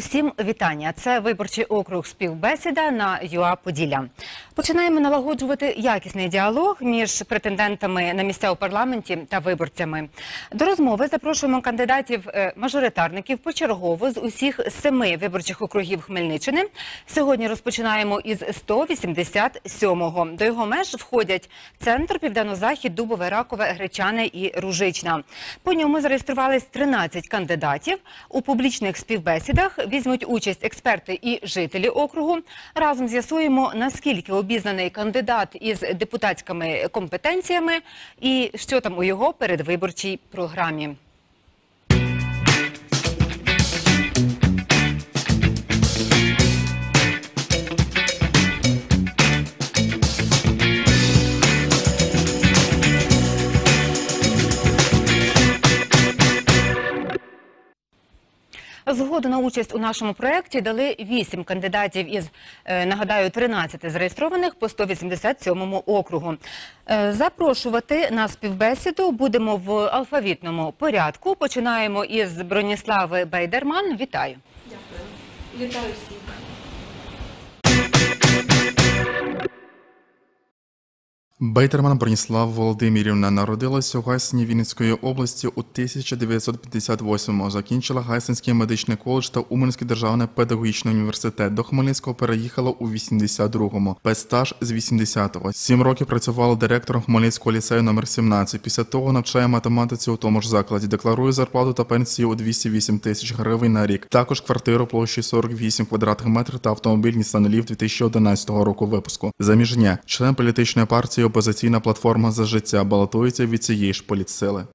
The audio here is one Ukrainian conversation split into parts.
Усім вітання. Це виборчий округ співбесіда на ЮА Поділля. Починаємо налагоджувати якісний діалог між претендентами на місця у парламенті та виборцями. До розмови запрошуємо кандидатів е, почергово з усіх семи виборчих округів Хмельниччини. Сьогодні розпочинаємо із 187-го. До його меж входять центр, південно-захід, Дубове, Ракове, Гречане і Ружична. По ньому зареєструвались 13 кандидатів. У публічних співбесідах візьмуть участь експерти і жителі округу. Разом з'ясуємо, наскільки обізнаний кандидат із депутатськими компетенціями і що там у його передвиборчій програмі. Згоду на участь у нашому проєкті дали 8 кандидатів із, е, нагадаю, 13 зареєстрованих по 187 округу. Е, Запрошувати на співбесіду будемо в алфавітному порядку. Починаємо із Броніслави Бейдерман. Вітаю. Дякую. Вітаю всіх. Бейтерман Броніслав Володимирівна народилася у Гайсині Вінницької області у 1958-му. Закінчила Гайсинський медичний коледж та Уманський державний педагогічний університет. До Хмельницького переїхала у 82-му. Без стаж з 80-го. Сім років працювала директором Хмельницького ліцею номер 17. Після того навчає математиці у тому ж закладі. Декларує зарплату та пенсію у 208 тисяч гривень на рік. Також квартиру площею 48 квадратних метрів та автомобіль Nissan Leaf 2011 року випуску. Заміжня член політичної партії опозиційна платформа за життя балотується від цієї ж політсили.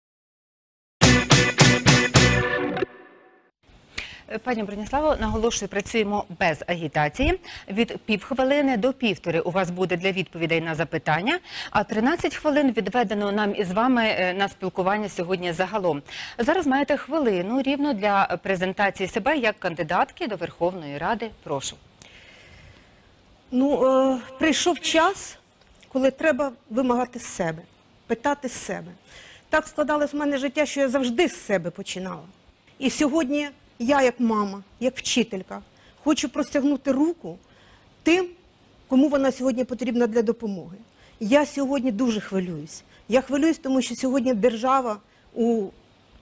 Пані Броніславо, наголошую, працюємо без агітації. Від півхвилини до півтори у вас буде для відповідей на запитання, а 13 хвилин відведено нам із вами е, на спілкування сьогодні загалом. Зараз маєте хвилину рівно для презентації себе як кандидатки до Верховної Ради. Прошу. Ну, е, прийшов час, коли треба вимагати з себе, питати з себе. Так складалось в мене життя, що я завжди з себе починала. І сьогодні я, як мама, як вчителька, хочу простягнути руку тим, кому вона сьогодні потрібна для допомоги. Я сьогодні дуже хвилююсь. Я хвилююсь, тому що сьогодні держава у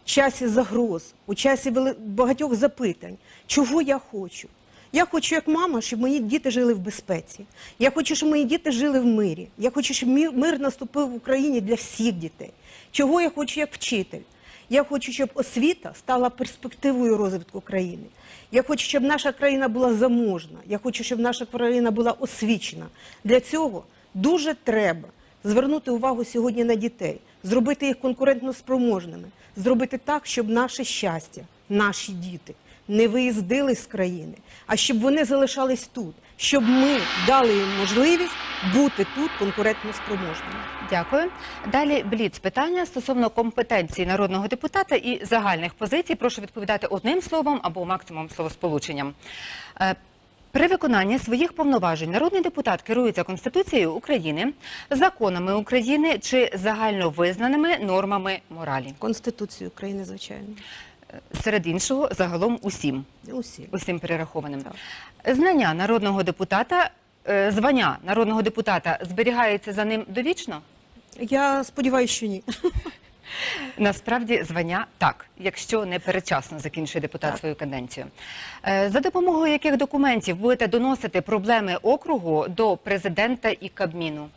часі загроз, у часі багатьох запитань, чого я хочу. Я хочу, як мама, щоб мої діти жили в безпеці. Я хочу, щоб мої діти жили в мирі. Я хочу, щоб мир наступив в Україні для всіх дітей. Чого я хочу як вчитель? Я хочу, щоб освіта стала перспективою розвитку країни. Я хочу, щоб наша країна була заможна. Я хочу, щоб наша країна була освічена. Для цього дуже треба звернути увагу сьогодні на дітей, зробити їх конкурентно спроможними, зробити так, щоб наше щастя, наші діти не виїздили з країни, а щоб вони залишались тут, щоб ми дали їм можливість бути тут конкурентно спроможними. Дякую. Далі бліц питання стосовно компетенції народного депутата і загальних позицій. Прошу відповідати одним словом або максимум словосполученням. Е, При виконанні своїх повноважень народний депутат керується Конституцією України, законами України чи загальновизнаними нормами моралі. Конституцію України, звичайно. Серед іншого, загалом усім, Усі. усім перерахованим. Знання народного депутата, е, звання народного депутата зберігається за ним довічно? Я сподіваюся, що ні. Насправді звання так, якщо не передчасно закінчує депутат Так. свою каденцію. Е, За допомогою яких документів будете доносити проблеми округу до президента і Кабміну?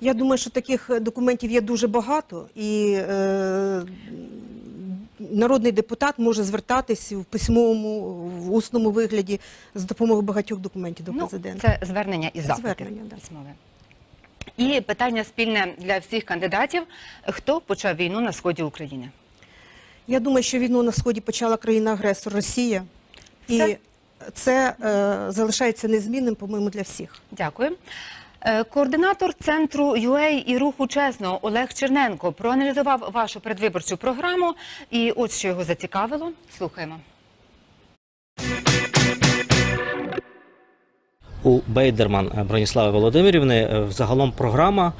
Я думаю, що таких документів є дуже багато, і е, народний депутат може звертатись в письмовому, в усному вигляді з допомогою багатьох документів до президента. Ну, це звернення і запити Звернення, да. письмове. І питання спільне для всіх кандидатів: хто почав війну на сході України? Я думаю, що війну на сході почала країна-агресор Росія, Все? і це е, залишається незмінним, по-моєму, для всіх. Дякую. Е, Координатор центру UA і руху чесно Олег Черненко проаналізував вашу передвиборчу програму. І от що його зацікавило. Слухаємо. у Бейдерман Броніслави Володимирівни е, загалом програма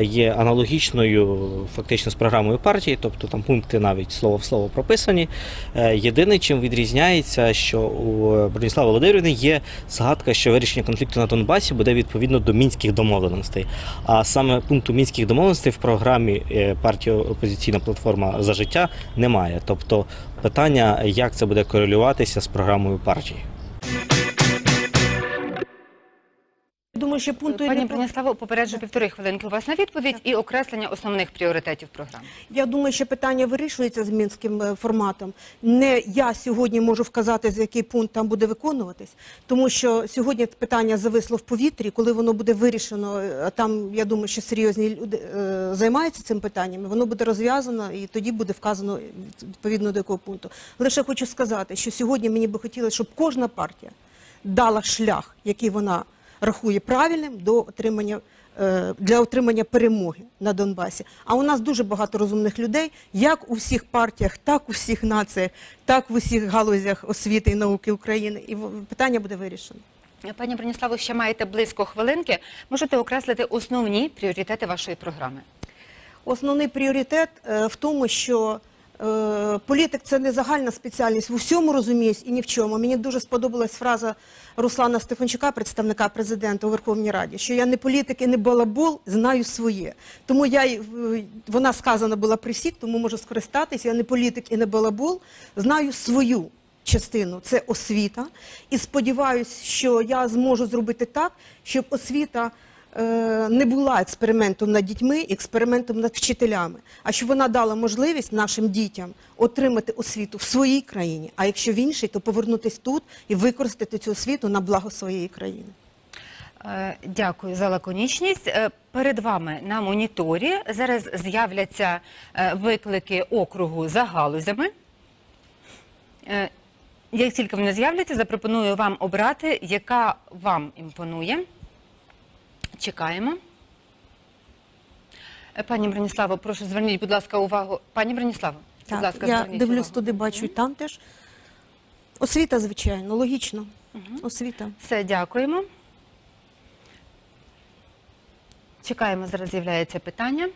є аналогічною фактично з програмою партії, тобто там пункти навіть слово в слово прописані. Е, Єдине, чим відрізняється, що у е, Броніслави Володимирівни є згадка, що вирішення конфлікту на Донбасі буде відповідно до мінських домовленостей. А саме пункту мінських домовленостей в програмі е, партії опозиційна платформа за життя немає. Тобто питання, як це буде корелюватися з програмою партії. Що пункту Пані Броніславо, попереджу півтори хвилинки у вас на відповідь і окреслення основних пріоритетів програми. Я думаю, що питання вирішується з мінським е, форматом. Не я сьогодні можу вказати, з який пункт там буде виконуватись, тому що сьогодні питання зависло в повітрі. Коли воно буде вирішено, е, а там я думаю, що серйозні люди е, займаються цим питанням, воно буде розв'язано і тоді буде вказано відповідно до якого пункту. Лише хочу сказати, що сьогодні мені би хотілося, щоб кожна партія дала шлях, який вона рахує правильним до отримання е, для отримання перемоги на Донбасі. А у нас дуже багато розумних людей, як у всіх партіях, так у всіх націях, так в усіх галузях освіти і науки України. І питання буде вирішено. Пані Броніславо, ще маєте близько хвилинки. Можете окреслити основні пріоритети вашої програми. Основний пріоритет е, в тому, що політик це не загальна спеціальність. В усьому розуміюсь і ні в чому. Мені дуже сподобалась фраза Руслана Стефанчука, представника президента у Верховній Раді, що я не політик і не балабол, знаю своє. Тому я е, вона сказана була при всіх, тому можу скористатись. Я не політик і не балабол, знаю свою частину це освіта. І сподіваюся, що я зможу зробити так, щоб освіта е, не була експериментом над дітьми, експериментом над вчителями, а щоб вона дала можливість нашим дітям отримати освіту в своїй країні, а якщо в іншій, то повернутися тут і використати цю освіту на благо своєї країни. Е, Дякую за лаконічність. Е, Перед вами на моніторі зараз з'являться е, виклики округу за галузями. Е, Як тільки вони з'являться, запропоную вам обрати, яка вам імпонує. Чекаємо. Е, Пані Броніславо, прошу зверніть, будь ласка, увагу. Пані Броніславо, будь ласка, я зверніть дивлюсь увагу. туди, бачу, і там теж. Освіта, звичайно, логічно. Освіта. Все, дякуємо. Чекаємо, зараз з'являється питання.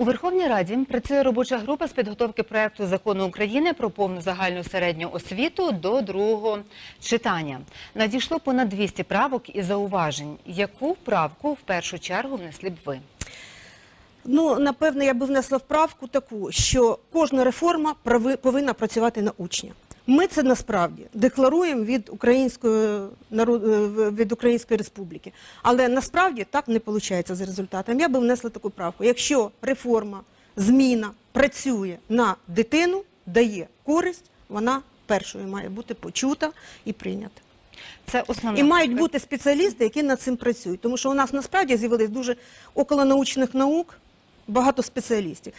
У Верховній Раді працює робоча група з підготовки проекту закону України про повну загальну середню освіту до другого читання. Надійшло понад 200 правок і зауважень. Яку правку в першу чергу внесли б ви? Ну, напевно, я би внесла вправку таку, що кожна реформа повинна працювати на учня. Ми це насправді декларуємо від Української народ... е, від Української Республіки. Але насправді так не виходить за результатом. Я би внесла таку правку. Якщо реформа, зміна працює на дитину, дає користь, вона першою має бути почута і прийнята. Це основне. І мають бути спеціалісти, які над цим працюють. Тому що у нас насправді з'явилось дуже околонаучних наук, багато спеціалістів.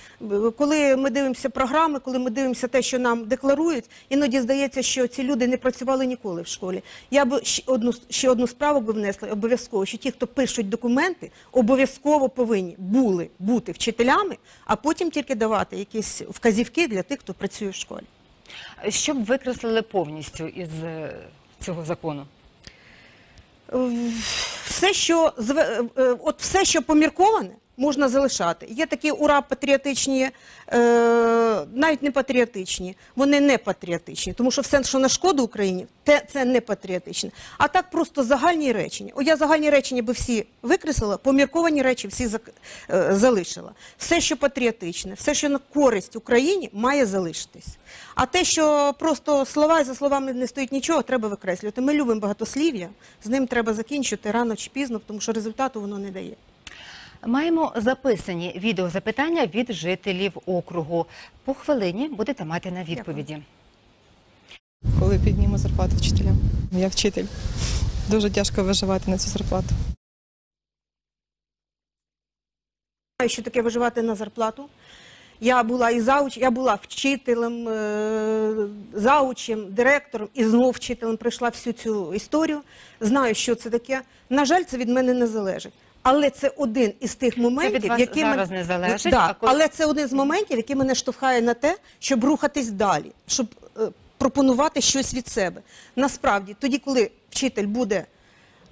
Коли ми дивимося програми, коли ми дивимося те, що нам декларують, іноді здається, що ці люди не працювали ніколи в школі. Я б ще одну, ще одну справу би внесла обов'язково, що ті, хто пишуть документи, обов'язково повинні були бути вчителями, а потім тільки давати якісь вказівки для тих, хто працює в школі. Що б викреслили повністю із е, цього закону? все, що е, е, от все, що помірковане, можна залишати. Є такі ура патріотичні, е, навіть не патріотичні, вони не патріотичні, тому що все, що на шкоду Україні, це не патріотичне. А так просто загальні речення. О, я загальні речення би всі викреслила, помірковані речі всі е, залишила. Все, що патріотичне, все, що на користь Україні, має залишитись. А те, що просто слова за словами не стоїть нічого, треба викреслювати. Ми любимо багатослів'я, з ним треба закінчити рано чи пізно, тому що результату воно не дає. Маємо записані відеозапитання від жителів округу. По хвилині будете мати на відповіді. коли підніму зарплату вчителям. Я вчитель. Дуже тяжко виживати на цю зарплату. знаю, що таке виживати на зарплату. Я була і зауч, я була вчителем, е, заучем, директором і знов вчителем пройшла всю цю історію. Знаю, що це таке. На жаль, це від мене не залежить. Але це один із тих моментів, вас які зараз мен- не залежить, Да, а коли- але це один з моментів, який мене штовхає на те, щоб рухатись далі, щоб е, пропонувати щось від себе. Насправді, тоді, коли вчитель буде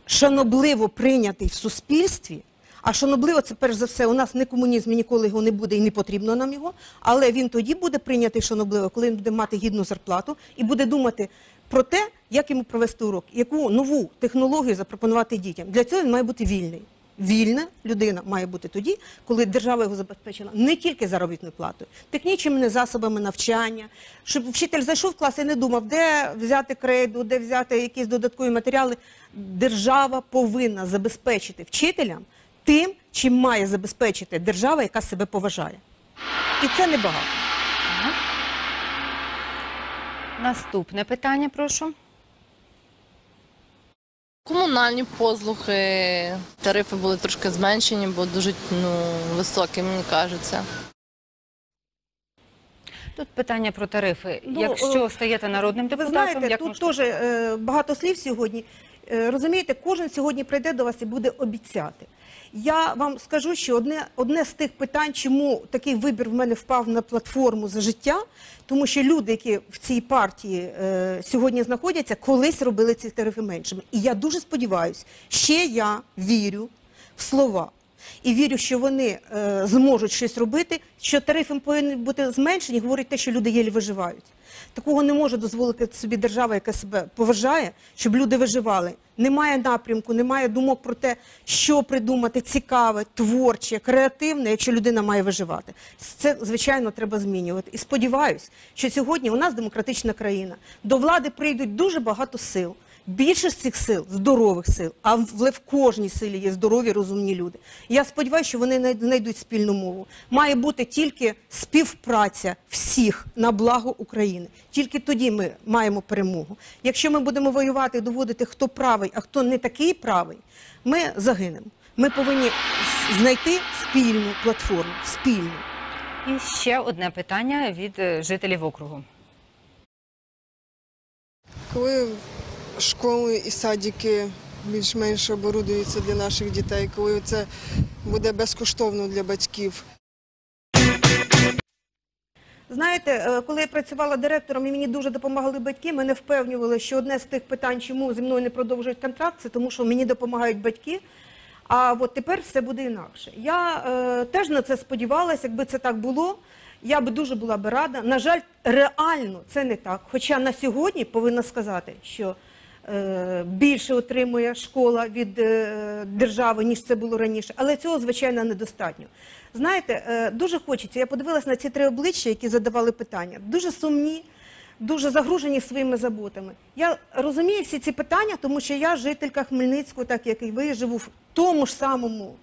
шанобливо прийнятий в суспільстві. А шанобливо це перш за все, у нас не комунізм, ніколи його не буде і не потрібно нам його. Але він тоді буде прийнятий шанобливо, коли він буде мати гідну зарплату і буде думати про те, як йому провести урок, яку нову технологію запропонувати дітям. Для цього він має бути вільний. Вільна людина має бути тоді, коли держава його забезпечила не тільки заробітною платою, технічними засобами навчання, щоб вчитель зайшов в клас і не думав, де взяти крейду, де взяти якісь додаткові матеріали. Держава повинна забезпечити вчителям тим, чим має забезпечити держава, яка себе поважає. І це небагато. Наступне питання, прошу. Комунальні послуги, тарифи були трошки зменшені, бо дуже ну, високі, мені кажеться. Тут питання про тарифи. Ну, Якщо стаєте народним Ви депутатом, знаєте, як тут можна... теж е, багато слів сьогодні. Е, розумієте, кожен сьогодні прийде до вас і буде обіцяти. Я вам скажу, що одне, одне з тих питань, чому такий вибір в мене впав на платформу за життя, тому що люди, які в цій партії е, сьогодні знаходяться, колись робили ці тарифи меншими. І я дуже сподіваюся, ще я вірю в слова. І вірю, що вони е, зможуть щось робити, що тарифи повинні бути зменшені, говорить те, що люди єлі виживають. Такого не може дозволити собі держава, яка себе поважає, щоб люди виживали. Немає напрямку, немає думок про те, що придумати цікаве, творче, креативне, якщо людина має виживати. Це, звичайно, треба змінювати. І сподіваюся, що сьогодні у нас демократична країна. До влади прийдуть дуже багато сил. Більшість цих сил здорових сил, а в, в кожній силі є здорові, розумні люди. Я сподіваюся, що вони най- знайдуть спільну мову. Має бути тільки співпраця всіх на благо України. Тільки тоді ми маємо перемогу. Якщо ми будемо воювати і доводити, хто правий, а хто не такий правий, ми загинемо. Ми повинні знайти спільну платформу. Спільну. І ще одне питання від е, жителів округу. Коли школи і садики більш-менш оборудуються для наших дітей, коли це буде безкоштовно для батьків. Знаєте, е, коли я працювала директором і мені дуже допомагали батьки, мене впевнювали, що одне з тих питань, чому зі мною не продовжують контракт, це тому, що мені допомагають батьки. А от тепер все буде інакше. Я е, теж на це сподівалася, якби це так було, я би дуже була би рада. На жаль, реально це не так. Хоча на сьогодні повинна сказати, що е, більше отримує школа від е, держави, ніж це було раніше. Але цього, звичайно, недостатньо. Знаєте, е, дуже хочеться. Я подивилася на ці три обличчя, які задавали питання. Дуже сумні, дуже загружені своїми заботами. Я розумію всі ці питання, тому що я жителька Хмельницького, так як і ви, живу в тому ж самому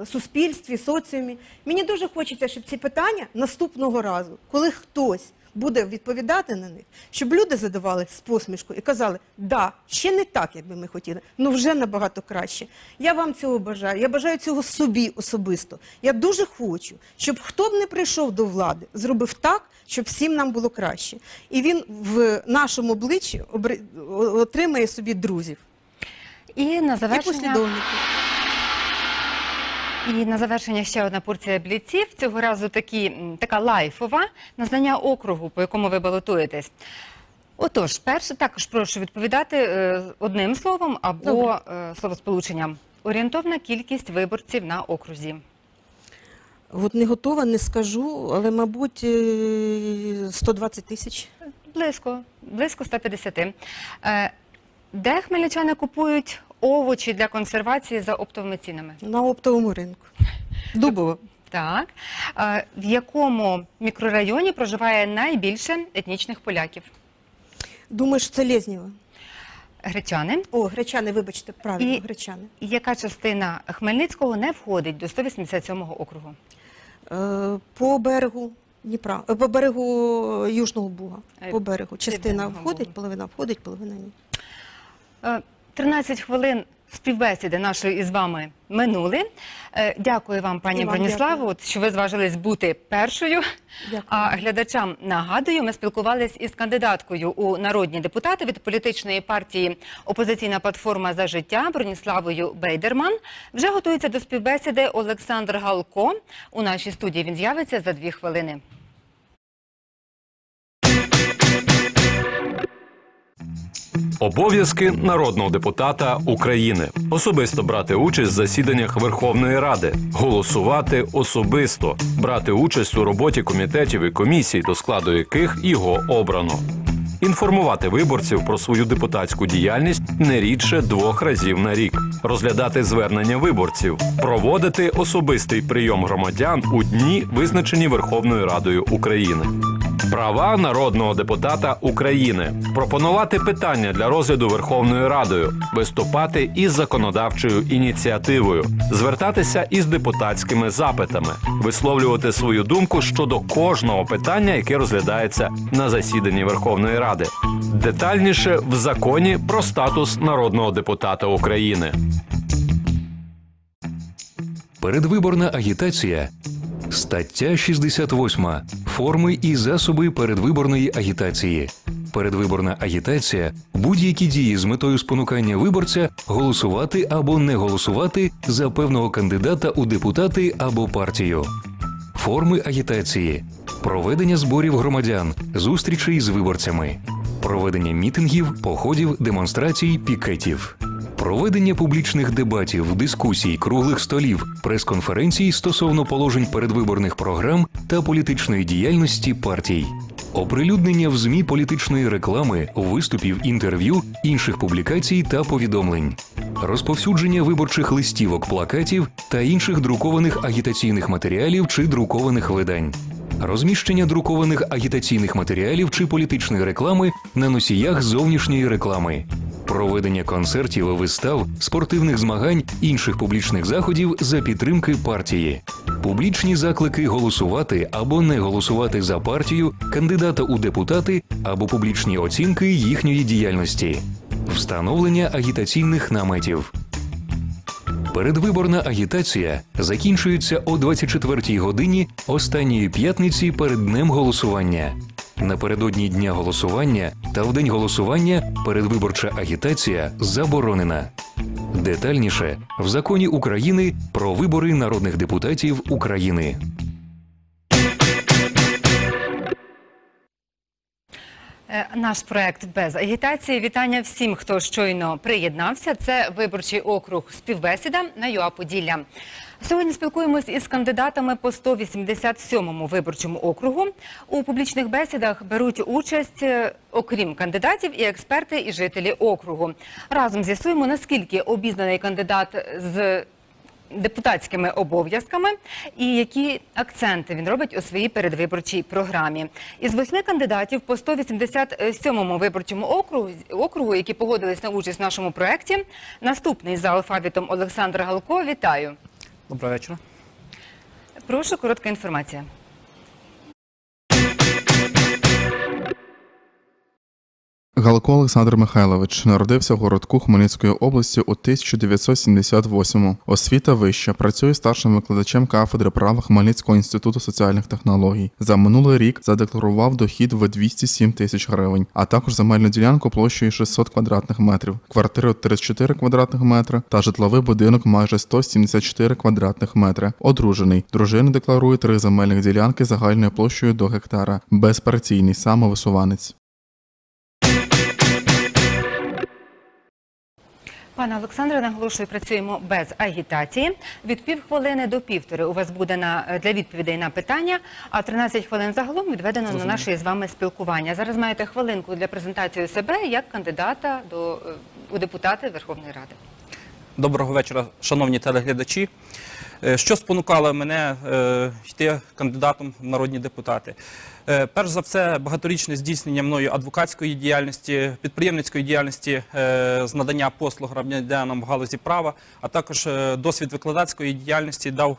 е, суспільстві, соціумі. Мені дуже хочеться, щоб ці питання наступного разу, коли хтось буде відповідати на них, щоб люди задавали з посмішкою і казали, да, ще не так, як би ми хотіли, але вже набагато краще. Я вам цього бажаю. Я бажаю цього собі особисто. Я дуже хочу, щоб хто б не прийшов до влади, зробив так, щоб всім нам було краще. І він в нашому обличчі отримає собі друзів І на і завершення послідовників. І на завершення ще одна порція бліців. Цього разу такі, така лайфова на знання округу, по якому ви балотуєтесь. Отож, перше також прошу відповідати е, одним словом або е, словосполученням. Орієнтовна кількість виборців на окрузі. От не готова, не скажу, але, мабуть, е, 120 тисяч. Близько, близько 150. Е, Де хмельничани купують овочі для консервації за оптовими цінами? На оптовому ринку. Дубово. Так. Е, В якому мікрорайоні проживає найбільше етнічних поляків? Думаю, що це Лєзнєво. Гречани. О, гречани, вибачте, правильно, І- гречани. І Яка частина Хмельницького не входить до 187-го округу? Е, по берегу Дніпра, е, по берегу Южного Буга. Е, По берегу. Частина Південного входить, Бугу. половина входить, половина ні. Е, 13 хвилин співбесіди нашої із вами минули. Е, Дякую вам, пані от, що ви зважились бути першою. Дякую. А глядачам нагадую, ми спілкувалися із кандидаткою у народні депутати від політичної партії Опозиційна платформа за життя Броніславою Бейдерман. Вже готується до співбесіди Олександр Галко. У нашій студії він з'явиться за дві хвилини. Обов'язки народного депутата України. Особисто брати участь в засіданнях Верховної Ради, голосувати особисто, брати участь у роботі комітетів і комісій, до складу яких його обрано. Інформувати виборців про свою депутатську діяльність не рідше двох разів на рік, розглядати звернення виборців, проводити особистий прийом громадян у дні, визначені Верховною Радою України. Права народного депутата України пропонувати питання для розгляду Верховною Радою, виступати із законодавчою ініціативою, звертатися із депутатськими запитами, висловлювати свою думку щодо кожного питання, яке розглядається на засіданні Верховної Ради. Детальніше в законі про статус народного депутата України. Передвиборна агітація. Стаття 68. Форми і засоби передвиборної агітації. Передвиборна агітація будь-які дії з метою спонукання виборця голосувати або не голосувати за певного кандидата у депутати або партію. Форми агітації. Проведення зборів громадян, зустрічей з виборцями, проведення мітингів, походів, демонстрацій, пікетів. Проведення публічних дебатів, дискусій, круглих столів, прес-конференцій стосовно положень передвиборних програм та політичної діяльності партій, оприлюднення в ЗМІ політичної реклами, виступів, інтерв'ю, інших публікацій та повідомлень, розповсюдження виборчих листівок, плакатів та інших друкованих агітаційних матеріалів чи друкованих видань. Розміщення друкованих агітаційних матеріалів чи політичної реклами на носіях зовнішньої реклами, проведення концертів, вистав, спортивних змагань, інших публічних заходів за підтримки партії, публічні заклики голосувати або не голосувати за партію, кандидата у депутати або публічні оцінки їхньої діяльності, встановлення агітаційних наметів. Передвиборна агітація закінчується о 24-й годині останньої п'ятниці перед днем голосування. Напередодні дня голосування та в день голосування передвиборча агітація заборонена. Детальніше в законі України про вибори народних депутатів України. Наш проект без агітації. Вітання всім, хто щойно приєднався. Це виборчий округ співбесіда на ЮА Поділля. Сьогодні спілкуємось із кандидатами по 187-му виборчому округу. У публічних бесідах беруть участь, е, окрім кандидатів, і експерти, і жителі округу. Разом з'ясуємо, наскільки обізнаний кандидат з депутатськими обов'язками і які акценти він робить у своїй передвиборчій програмі. Із восьми кандидатів по 187-му виборчому округу, округу, які погодились на участь в нашому проєкті, наступний за алфавітом Олександр Галко. Вітаю. Доброго вечора. Прошу, коротка інформація. Галко Олександр Михайлович народився в городку Хмельницької області у 1978-му. Освіта вища. Працює старшим викладачем кафедри права Хмельницького інституту соціальних технологій. За минулий рік задекларував дохід в 207 тисяч гривень, а також земельну ділянку площею 600 квадратних метрів, квартиру 34 квадратних метри та житловий будинок майже 174 квадратних метри. Одружений. Дружина декларує три земельних ділянки загальною площею до гектара. Безпартійний самовисуванець. Пане Олександре, наголошую, працюємо без агітації. Від півхвилини до півтори у вас буде на для відповідей на питання, а 13 хвилин загалом відведено на наше з вами спілкування. Зараз маєте хвилинку для презентації себе як кандидата до е, у депутати Верховної Ради. Доброго вечора, шановні телеглядачі. Е, Що спонукало мене е, йти кандидатом в народні депутати? Е, Перш за все, багаторічне здійснення мною адвокатської діяльності, підприємницької діяльності з надання послуг громадянам в галузі права, а також досвід викладацької діяльності дав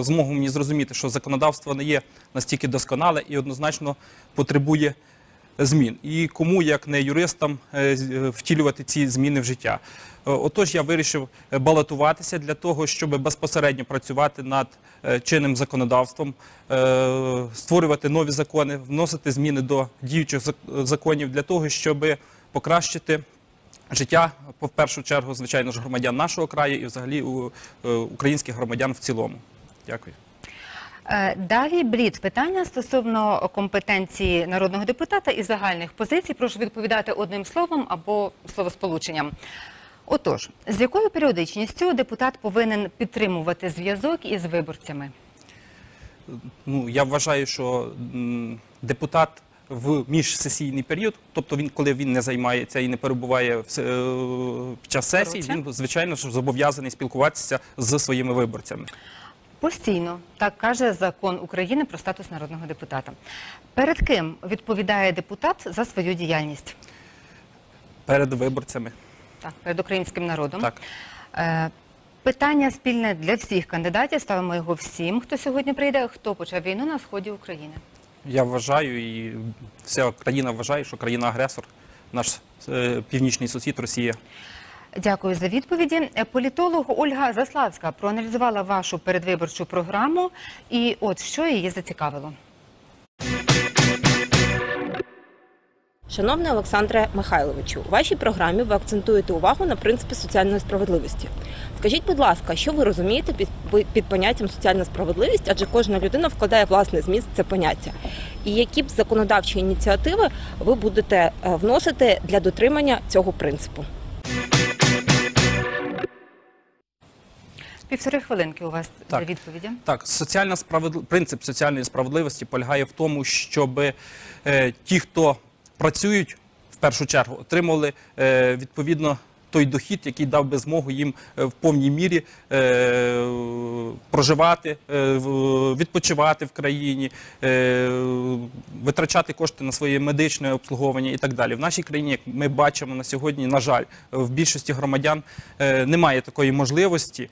змогу мені зрозуміти, що законодавство не є настільки досконале і однозначно потребує змін. І кому, як не юристам, втілювати ці зміни в життя. Е, Отож, я вирішив е, балотуватися для того, щоб безпосередньо працювати над е, чинним законодавством, створювати нові закони, вносити зміни до діючих законів для того, щоб покращити життя, в першу чергу, звичайно ж, громадян нашого краю і взагалі українських громадян в цілому. Дякую. Далі бліц питання стосовно компетенції народного депутата і загальних позицій. Прошу відповідати одним словом або словосполученням. Отож, з якою періодичністю депутат повинен підтримувати зв'язок із виборцями? Ну, я вважаю, що м, депутат в міжсесійний період, тобто він, коли він не займається і не перебуває в, се- е, під час сесії, Коротше. він, звичайно ж, зобов'язаний спілкуватися з своїми виборцями. Постійно так каже закон України про статус народного депутата. Перед ким відповідає депутат за свою діяльність? Перед виборцями. Так, перед українським народом. Так. Е, Питання спільне для всіх кандидатів. Ставимо його всім, хто сьогодні прийде, хто почав війну на сході України. Я вважаю, і вся країна вважає, що країна-агресор, наш е, північний сусід Росія. Дякую за відповіді. Політолог Ольга Заславська проаналізувала вашу передвиборчу програму, і от що її зацікавило. Шановний Олександре Михайловичу, у вашій програмі ви акцентуєте увагу на принципі соціальної справедливості. Скажіть, будь ласка, що ви розумієте під, під поняттям соціальна справедливість, адже кожна людина вкладає власний зміст це поняття. І які б законодавчі ініціативи ви будете е, вносити для дотримання цього принципу? Півтори хвилинки у вас Так. для відповіді. Так, соціальна справедли... принцип соціальної справедливості полягає в тому, щоб е, ті, хто працюють в першу чергу, отримували е, відповідно той дохід, який дав би змогу їм е, в повній мірі е, проживати, відпочивати в країні, витрачати кошти на своє медичне обслуговування і так далі. В нашій країні, як ми бачимо на сьогодні, на жаль, в більшості громадян немає такої можливості.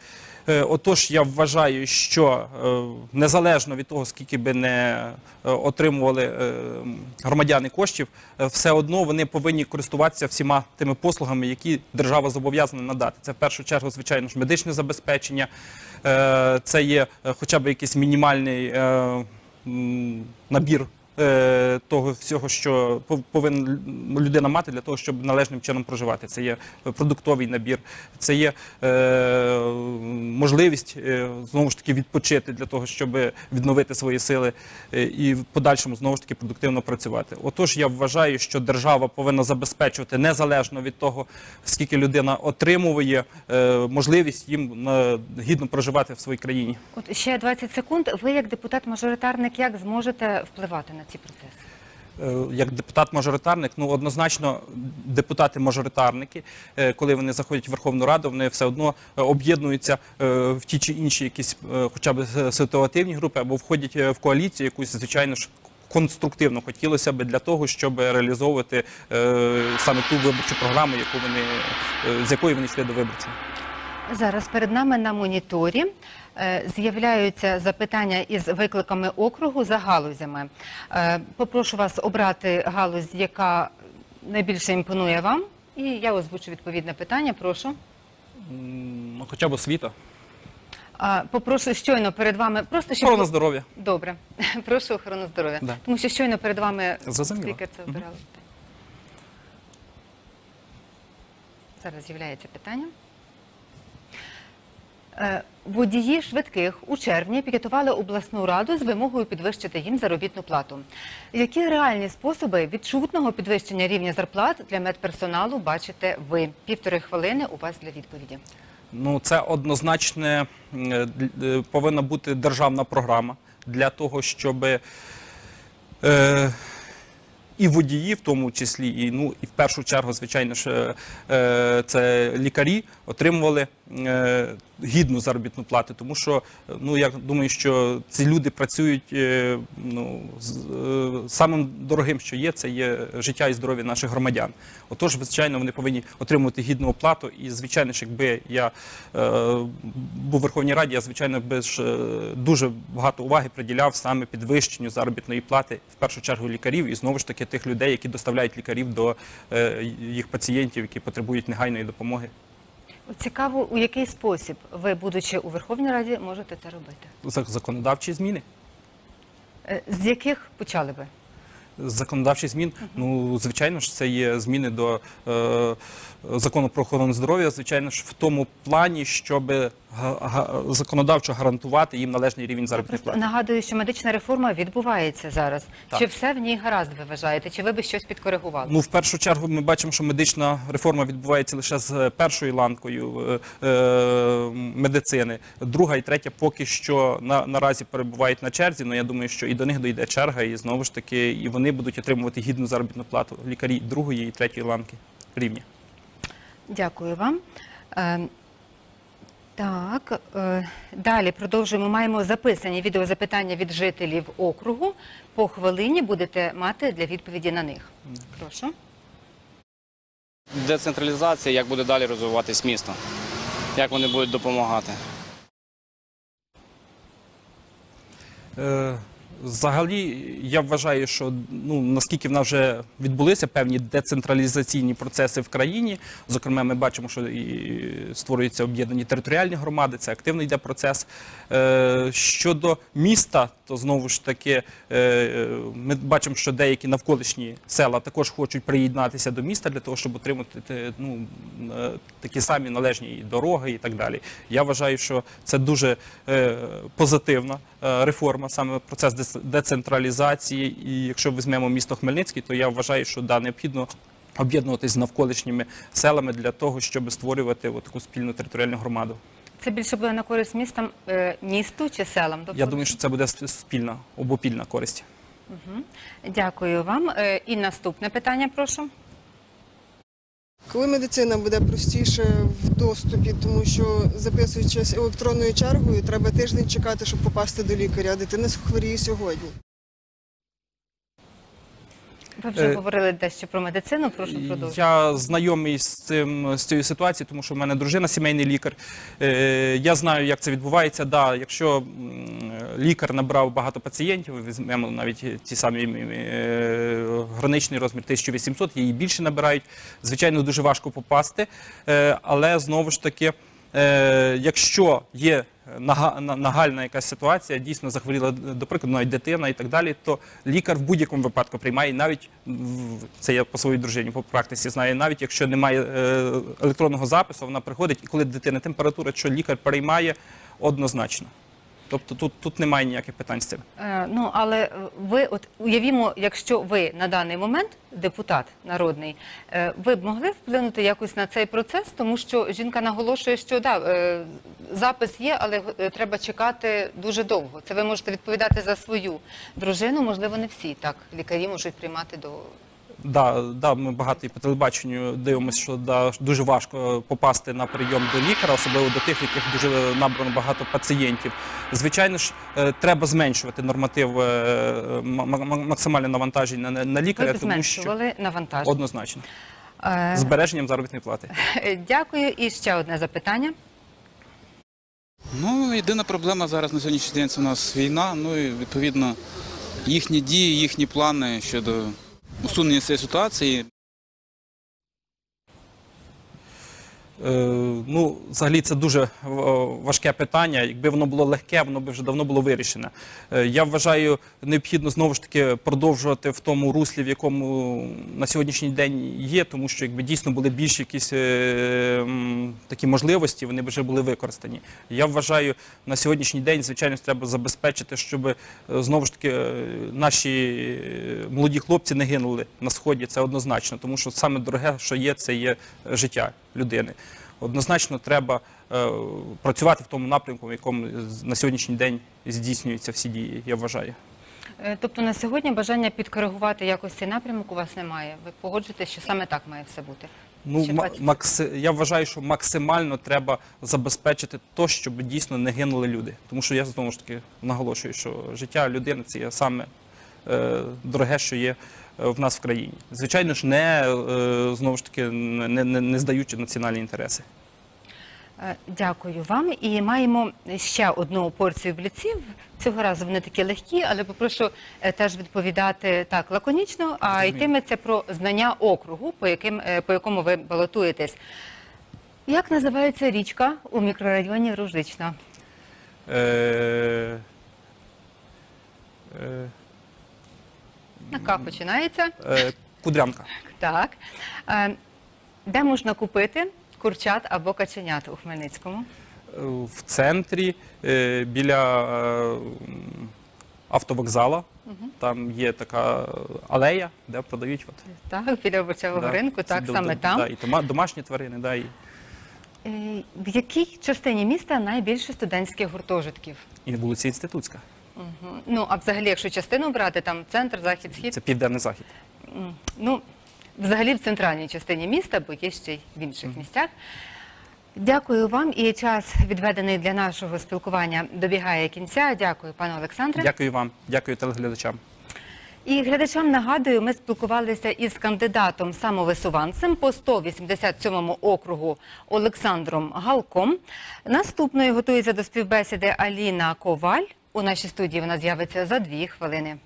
Е, Отож, я вважаю, що е, незалежно від того, скільки би не е, отримували громадяни коштів, все одно вони повинні користуватися всіма тими послугами, які держава зобов'язана надати. Це в першу чергу, звичайно ж, медичне забезпечення, це є хоча б якийсь мінімальний набір. Е, Того всього, що пов- повинна людина мати для того, щоб належним чином проживати. Це є продуктовий набір, це є е, можливість е, знову ж таки відпочити для того, щоб відновити свої сили і в подальшому знову ж таки продуктивно працювати. Отож, я вважаю, що держава повинна забезпечувати незалежно від того, скільки людина отримує, можливість їм гідно проживати в своїй країні. От ще 20 секунд. Ви, як депутат-мажоритарник, як зможете впливати на ці процеси? Е, як депутат-мажоритарник, ну однозначно депутати-мажоритарники, е, коли вони заходять в Верховну Раду, вони все одно е, об'єднуються в ті чи інші якісь хоча б ситуативні групи або входять в коаліцію якусь, звичайно ж. Конструктивно хотілося б для того, щоб реалізовувати саме ту виборчу програму, яку вони з якої вони йшли до виборців. Зараз перед нами на моніторі е, з'являються запитання із викликами округу за галузями. Е, Попрошу вас обрати галузь, яка найбільше імпонує вам, і я озвучу відповідне питання. Прошу. Ну, хоча б освіта, А, Попрошу щойно перед вами просто щоб охорона здоров'я. добре. Прошу охорону здоров'я, Да. тому що щойно перед вами Зрозуміло. спікер це обирали. Зараз з'являється питання. Е, Водії швидких у червні пікетували обласну раду з вимогою підвищити їм заробітну плату. Які реальні способи відчутного підвищення рівня зарплат для медперсоналу бачите ви? Півтори хвилини у вас для відповіді. Ну, це однозначно е, повинна бути державна програма для того, щоб е, і водії, в тому числі, і, ну, і в першу чергу, звичайно ж, е, це лікарі отримували е, гідну заробітну плату, тому що е, ну я думаю, що ці люди працюють е, ну е, самим дорогим, що є, це є життя і здоров'я наших громадян. Отож, звичайно, вони повинні отримувати гідну оплату. І звичайно, ж, якби я е, був в Верховній Раді, я звичайно би ж е, дуже багато уваги приділяв саме підвищенню заробітної плати, в першу чергу лікарів, і знову ж таки тих людей, які доставляють лікарів до е, їх пацієнтів, які потребують негайної допомоги. Цікаво, у який спосіб ви, будучи у Верховній Раді, можете це робити? Законодавчі зміни. Е, З яких почали би? законодавчих змін. Ну, звичайно ж, це є зміни до е, закону про охорону здоров'я, звичайно ж, в тому плані, щоб га- законодавчо гарантувати їм належний рівень заробітної Просто плати. нагадую, що медична реформа відбувається зараз. Так. Чи все в ній гаразд ви вважаєте? Чи ви би щось підкоригували? Ну, в першу чергу, ми бачимо, що медична реформа відбувається лише з першою ланкою е, е, медицини. Друга і третя поки що на, наразі перебувають на черзі. Ну я думаю, що і до них дійде черга, і знову ж таки, і вони будуть отримувати гідну заробітну плату лікарі другої і третьої ланки рівня. Дякую вам. Е, так, е, далі продовжуємо. Маємо записані відеозапитання від жителів округу. По хвилині будете мати для відповіді на них. Прошу. Децентралізація, як буде далі розвиватись місто, як вони будуть допомагати. Е, Взагалі, я вважаю, що ну наскільки в нас вже відбулися певні децентралізаційні процеси в країні. Зокрема, ми бачимо, що і створюються об'єднані територіальні громади. Це активно йде процес. Е, Щодо міста, то знову ж таки е, ми бачимо, що деякі навколишні села також хочуть приєднатися до міста для того, щоб отримати ну, е, такі самі належні дороги і так далі. Я вважаю, що це дуже позитивна е, реформа, саме процес децентралізації. І якщо візьмемо місто Хмельницький, то я вважаю, що да, необхідно об'єднуватись з навколишніми селами для того, щоб створювати от таку спільну територіальну громаду. Це більше буде на користь містам, е, місту чи селам? Тобто- Я думаю, що це буде спільна, обопільна користь. Мгм. Дякую вам. Е, І наступне питання, прошу. Коли медицина буде простіше в доступі, тому що записуючись електронною чергою, треба тиждень чекати, щоб попасти до лікаря, а дитина хворіє сьогодні. Ви вже Е, говорили дещо про медицину. Прошу продовжити. Я знайомий з цим з цією ситуацією, тому що в мене дружина сімейний лікар. Е, Я знаю, як це відбувається. Да, якщо лікар набрав багато пацієнтів, візьмемо навіть ті самі е, граничний розмір 1800, її більше набирають. Звичайно, дуже важко попасти, але знову ж таки. Якщо є нагальна якась ситуація, дійсно захворіла, до прикладу, навіть дитина і так далі, то лікар в будь-якому випадку приймає навіть це я по своїй дружині по практиці знаю, навіть якщо немає е, електронного запису, вона приходить, і коли дитина температура, що лікар приймає однозначно. Тобто тут, тут немає ніяких питань з цим. Е, Ну, але е, ви, от уявімо, якщо ви на даний момент депутат народний, е, ви б могли вплинути якось на цей процес, тому що жінка наголошує, що да, е, запис є, але е, треба чекати дуже довго. Це ви можете відповідати за свою дружину, можливо, не всі так. Лікарі можуть приймати до Да, да, ми багато і по телебаченню дивимося, що да, дуже важко попасти на прийом до лікаря, особливо до тих, в яких дуже набрано багато пацієнтів. Звичайно ж, е, треба зменшувати норматив е, м- м- максимальне навантаження на, на ви лікаря, б тому що зменшували навантаження. однозначно Е, збереженням заробітної плати. Дякую. І ще одне запитання. Ну, єдина проблема зараз на сьогоднішній день це у нас війна. Ну і відповідно їхні дії, їхні плани щодо усунення цієї ситуації. Ну, взагалі, це дуже е, важке питання. Якби воно було легке, воно б вже давно було вирішене. Е, я вважаю, необхідно знову ж таки продовжувати в тому руслі, в якому на сьогоднішній день є, тому що якби дійсно були більш якісь е, такі можливості, вони б вже були використані. Я вважаю, на сьогоднішній день, звичайно, треба забезпечити, щоб е, знову ж таки е, наші е, молоді хлопці не гинули на сході. Це однозначно, тому що саме дороге, що є, це є життя людини. Однозначно треба е, працювати в тому напрямку, в якому на сьогоднішній день здійснюються всі дії, я вважаю. Е, Тобто на сьогодні бажання підкоригувати якось цей напрямок у вас немає. Ви погоджуєтеся, що саме так має все бути. Ну, Ще ма- 20. макси... я вважаю, що максимально треба забезпечити то, щоб дійсно не гинули люди. Тому що я знову ж таки наголошую, що життя людини це є саме е, дороге, що є в нас в країні. Звичайно ж, не е, знову ж таки не, не, не здаючи національні інтереси. Е, Дякую вам. І маємо ще одну порцію бліців. Цього разу вони такі легкі, але попрошу е, теж відповідати так лаконічно. А йтиметься про знання округу, по яким по якому ви балотуєтесь. Як називається річка у мікрорайоні Ружична? Е, е, На К починається. е, Кудрянка. Так. Е, Де можна купити курчат або каченят у Хмельницькому? Е, в центрі е, біля е, автовокзала. Там є така алея, де продають. От, Так, біля Борчевого да, ринку, так, до- саме до- там. Да, і тома- домашні тварини, да, і, Е, В якій частині міста найбільше студентських гуртожитків? і вулиця Інститутська. Ну, а взагалі, якщо частину брати, там центр, захід, схід. Це південний захід. М, Ну, взагалі в центральній частині міста, бо є ще й в інших місцях. Дякую вам. І час, відведений для нашого спілкування, добігає кінця. Дякую, пане Олександре. Дякую вам, дякую телеглядачам. І глядачам нагадую, ми спілкувалися із кандидатом самовисуванцем по 187 округу Олександром Галком. Наступною готується до співбесіди Аліна Коваль. У нашій студії вона з'явиться за дві хвилини.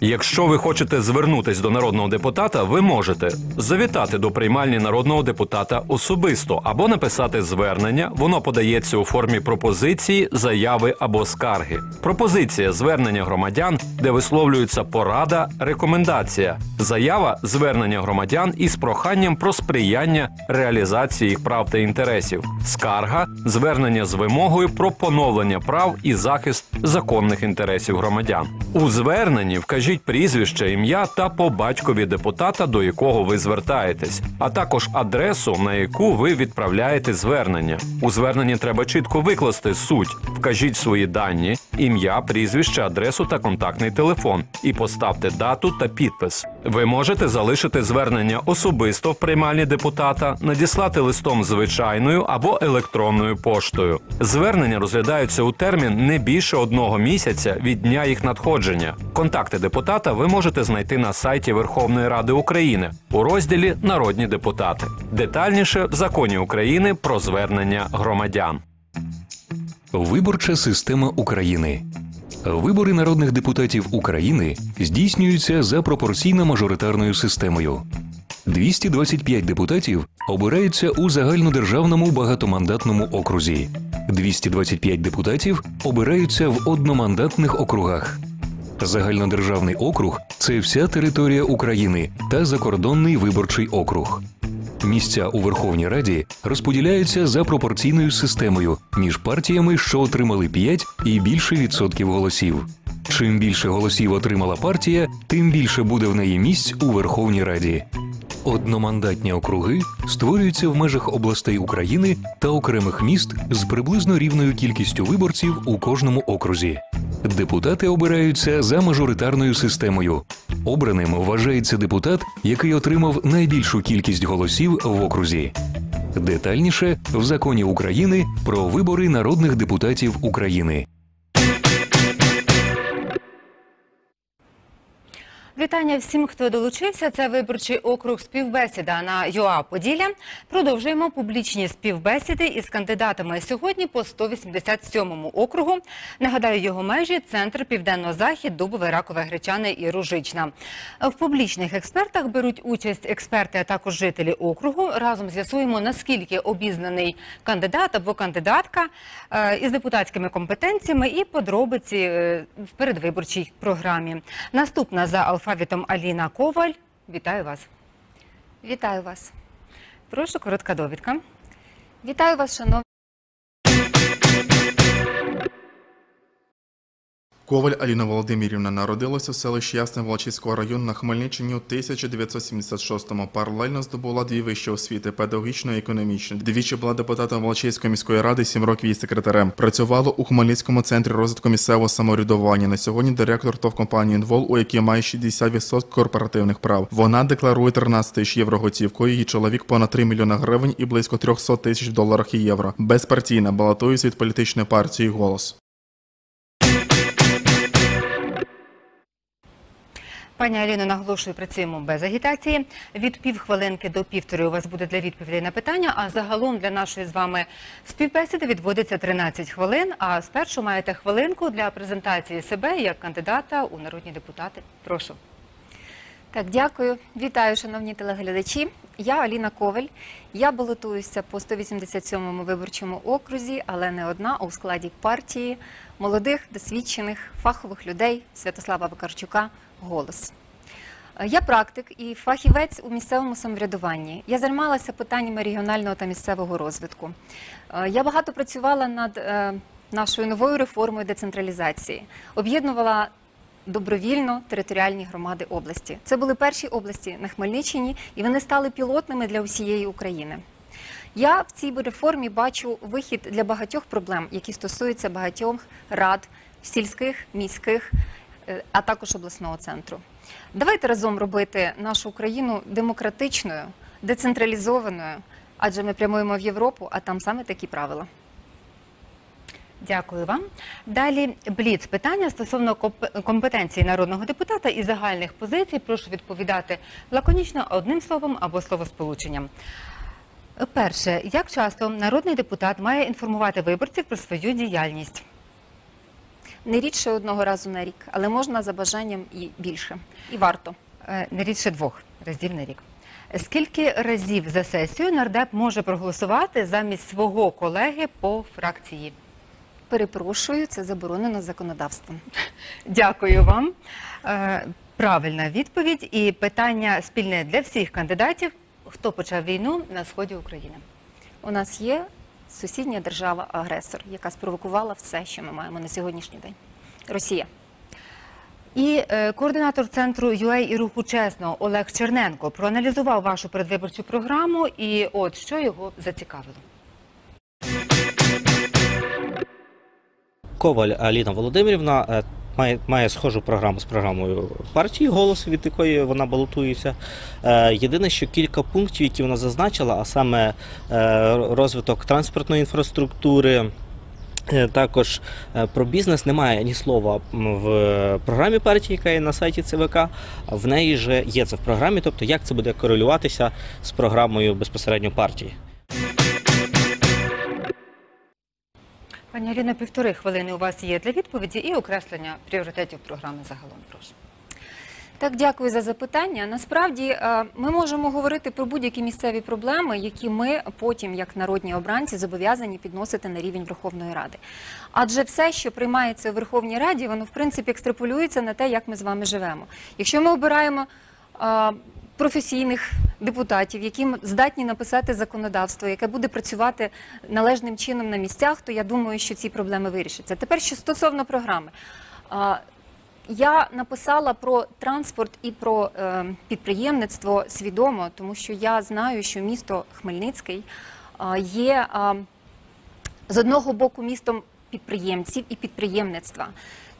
Якщо ви хочете звернутись до народного депутата, ви можете завітати до приймальні народного депутата особисто або написати звернення. Воно подається у формі пропозиції, заяви або скарги. Пропозиція звернення громадян, де висловлюється порада, рекомендація, заява звернення громадян із проханням про сприяння реалізації їх прав та інтересів. Скарга звернення з вимогою про поновлення прав і захист законних інтересів громадян. У зверненні вкажіть прізвище, ім'я та по батькові депутата, до якого ви звертаєтесь, а також адресу, на яку ви відправляєте звернення. У зверненні треба чітко викласти суть. Вкажіть свої дані, ім'я, прізвище, адресу та контактний телефон і поставте дату та підпис. Ви можете залишити звернення особисто в приймальні депутата, надіслати листом звичайною або електронною поштою. Звернення розглядаються у термін не більше одного місяця від дня їх надходження. Контакти депутата ви можете знайти на сайті Верховної Ради України у розділі Народні депутати. Детальніше в законі України про звернення громадян. Виборча система України. Вибори народних депутатів України здійснюються за пропорційно-мажоритарною системою. 225 депутатів обираються у загальнодержавному багатомандатному окрузі. 225 депутатів обираються в одномандатних округах. Загальнодержавний округ це вся територія України та закордонний виборчий округ. Місця у Верховній Раді розподіляються за пропорційною системою між партіями, що отримали 5 і більше відсотків голосів. Чим більше голосів отримала партія, тим більше буде в неї місць у Верховній Раді. Одномандатні округи створюються в межах областей України та окремих міст з приблизно рівною кількістю виборців у кожному окрузі. Депутати обираються за мажоритарною системою. Обраним вважається депутат, який отримав найбільшу кількість голосів в окрузі. Детальніше в законі України про вибори народних депутатів України. Вітання всім, хто долучився. Це виборчий округ співбесіда на ЮА Поділля. Продовжуємо публічні співбесіди із кандидатами сьогодні по 187-му округу. Нагадаю, його межі центр Південно-Захід, Дубове, Ракове, Гречане і Ружична. В публічних експертах беруть участь експерти, а також жителі округу. Разом з'ясуємо, наскільки обізнаний кандидат або кандидатка е, із депутатськими компетенціями і подробиці е, в передвиборчій програмі. Наступна за алфавітом Аліна Коваль. Вітаю вас. Вітаю вас. Прошу, коротка довідка. Вітаю вас, шановні. Коваль Аліна Володимирівна народилася у селищі Ясне Волочиського району на Хмельниччині у 1976-му. Паралельно здобула дві вищі освіти педагогічну і економічну. Двічі була депутатом Волочиської міської ради, сім років її секретарем. Працювала у Хмельницькому центрі розвитку місцевого самоврядування. На сьогодні директор ТОВ компанії «Інвол», у якій має 60% корпоративних прав. Вона декларує 13 тисяч євро готівкою. Її чоловік понад 3 мільйона гривень і близько 300 тисяч в доларах і євро. Безпартійна балотується від політичної партії «Голос». Пані Аліно, наголошую, працюємо без агітації. Від півхвилинки до півтори у вас буде для відповідей на питання, а загалом для нашої з вами співбесіди відводиться 13 хвилин, а спершу маєте хвилинку для презентації себе як кандидата у народні депутати. Прошу. Так, дякую. Вітаю, шановні телеглядачі. Я Аліна Коваль. Я балотуюся по 187-му виборчому окрузі, але не одна, у складі партії молодих, досвідчених, фахових людей Святослава Вакарчука «Голос». Е, Я практик і фахівець у місцевому самоврядуванні. Я займалася питаннями регіонального та місцевого розвитку. Е, Я багато працювала над е, нашою новою реформою децентралізації. Об'єднувала добровільно територіальні громади області. Це були перші області на Хмельниччині, і вони стали пілотними для усієї України. Я в цій реформі бачу вихід для багатьох проблем, які стосуються багатьох рад сільських, міських, а також обласного центру. Давайте разом робити нашу Україну демократичною, децентралізованою, адже ми прямуємо в Європу, а там саме такі правила. Дякую вам. Далі бліц питання стосовно комп- компетенції народного депутата і загальних позицій. Прошу відповідати лаконічно одним словом або словосполученням. Перше, як часто народний депутат має інформувати виборців про свою діяльність? Не рідше одного разу на рік, але можна за бажанням і більше. І варто. Е, Не рідше двох разів на рік. Скільки разів за сесію нардеп може проголосувати замість свого колеги по фракції? Перепрошую, це заборонено законодавством. Дякую вам. Е, Правильна відповідь і питання спільне для всіх кандидатів. Хто почав війну на сході України? У нас є сусідня держава-агресор, яка спровокувала все, що ми маємо на сьогоднішній день. Росія. І е, координатор центру UA і руху чесно Олег Черненко проаналізував вашу передвиборчу програму, і от що його зацікавило. Коваль Аліна Володимирівна е, має, має схожу програму з програмою партії голос, від якої вона балотується. Е, Єдине, що кілька пунктів, які вона зазначила, а саме е, розвиток транспортної інфраструктури. е, Також про бізнес немає ні слова в програмі партії, яка є на сайті ЦВК. В неї же є це в програмі, тобто як це буде корелюватися з програмою безпосередньо партії. Пані Аліна, півтори хвилини у вас є для відповіді і окреслення пріоритетів програми загалом. Прошу. Так, дякую за запитання. Насправді е, ми можемо говорити про будь-які місцеві проблеми, які ми потім, як народні обранці, зобов'язані підносити на рівень Верховної Ради. Адже все, що приймається у Верховній Раді, воно в принципі екстраполюється на те, як ми з вами живемо. Якщо ми обираємо е, професійних депутатів, які здатні написати законодавство, яке буде працювати належним чином на місцях, то я думаю, що ці проблеми вирішаться. Тепер що стосовно програми. Я написала про транспорт і про е, підприємництво свідомо, тому що я знаю, що місто Хмельницький є з одного боку містом підприємців і підприємництва.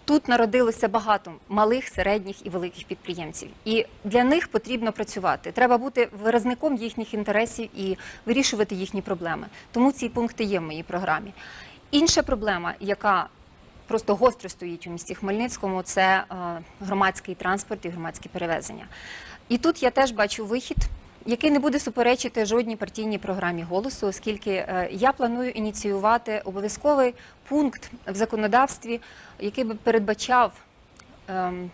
Тут народилося багато малих, середніх і великих підприємців, і для них потрібно працювати. Треба бути виразником їхніх інтересів і вирішувати їхні проблеми. Тому ці пункти є в моїй програмі. Інша проблема, яка просто гостро стоїть у місті Хмельницькому, це е, громадський транспорт і громадські перевезення. І тут я теж бачу вихід, який не буде суперечити жодній партійній програмі голосу, оскільки е, я планую ініціювати обов'язковий пункт в законодавстві, який би передбачав. ем,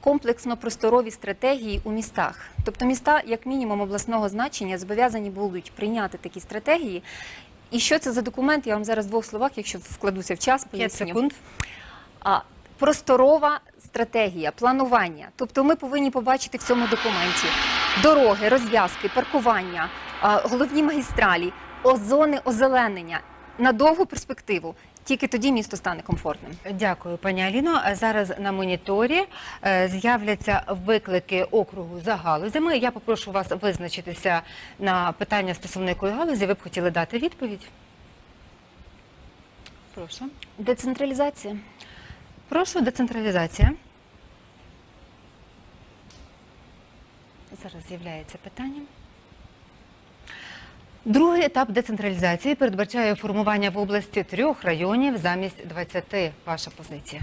Комплексно просторові стратегії у містах, тобто міста, як мінімум обласного значення, зобов'язані будуть прийняти такі стратегії. І що це за документ? Я вам зараз в двох словах, якщо вкладуся в час, поясню. секунд. А, просторова стратегія, планування. Тобто ми повинні побачити в цьому документі дороги, розв'язки, паркування, головні магістралі, озони озеленення. на довгу перспективу. Тільки тоді місто стане комфортним. Дякую, пані Аліно. Зараз на моніторі е, з'являться виклики округу за галузями. Я попрошу вас визначитися на питання стосовно якої галузі ви б хотіли дати відповідь. Прошу. Децентралізація. Прошу, децентралізація. Зараз з'являється питання. Другий етап децентралізації передбачає формування в області трьох районів замість 20. Ваша позиція.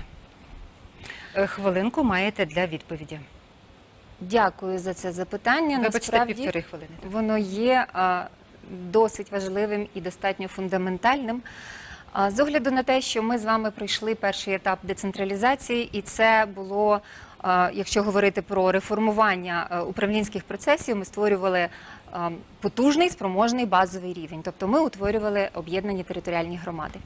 Е, Хвилинку маєте для відповіді. Дякую за це запитання. Вибачте, півтори хвилини. Воно є а, досить важливим і достатньо фундаментальним. З огляду на те, що ми з вами пройшли перший етап децентралізації, і це було, якщо говорити про реформування управлінських процесів, ми створювали потужний спроможний базовий рівень, тобто ми утворювали об'єднані територіальні громади.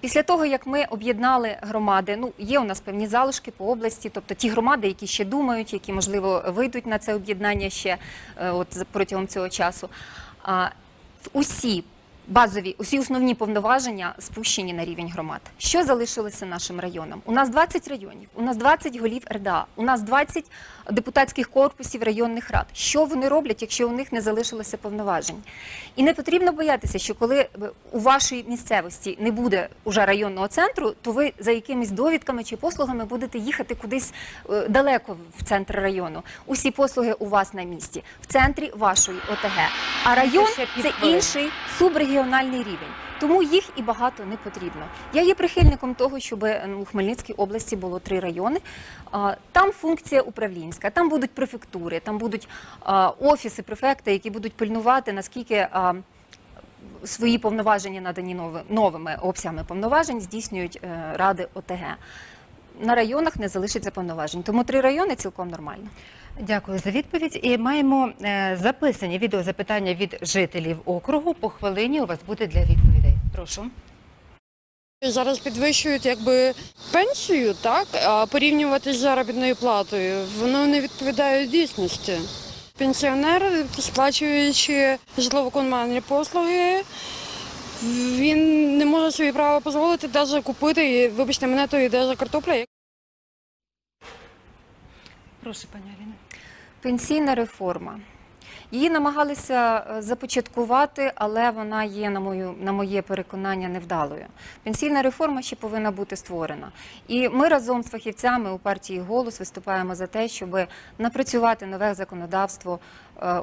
Після того, як ми об'єднали громади, ну є у нас певні залишки по області, тобто ті громади, які ще думають, які можливо вийдуть на це об'єднання ще е, от протягом цього часу. Усі базові, усі основні повноваження спущені на рівень громад. Що залишилося нашим районам? У нас 20 районів, у нас 20 голів РДА, у нас 20 депутатських корпусів районних рад. Що вони роблять, якщо у них не залишилося повноважень? І не потрібно боятися, що коли е, у вашій місцевості не буде уже районного центру, то ви за якимись довідками чи послугами будете їхати кудись е, далеко в центр району. Усі послуги у вас на місці, в центрі вашої ОТГ. А район це інший субрегіональний рівень. Тому їх і багато не потрібно. Я є прихильником того, щоб ну, у Хмельницькій області було три райони. Там функція управлінська, там будуть префектури, там будуть офіси префекта, які будуть пильнувати, наскільки свої повноваження надані новими обсягами повноважень здійснюють е, ради ОТГ. На районах не залишиться повноважень, тому три райони цілком нормально. Дякую за відповідь. І маємо е, записані відеозапитання від жителів округу. По хвилині у вас буде для відповідей. Прошу. Зараз підвищують якби пенсію, так а порівнювати з заробітною платою, воно не відповідає дійсності. Пенсіонер, сплачуючи житлово-комунальні послуги, він не може собі право дозволити навіть купити, і, вибачте мене, то йде за картопля. Прошу, пані Аліна. Пенсійна реформа. Її намагалися е, започаткувати, але вона є, на мою на моє переконання, невдалою. Пенсійна реформа ще повинна бути створена. І ми разом з фахівцями у партії голос виступаємо за те, щоб напрацювати нове законодавство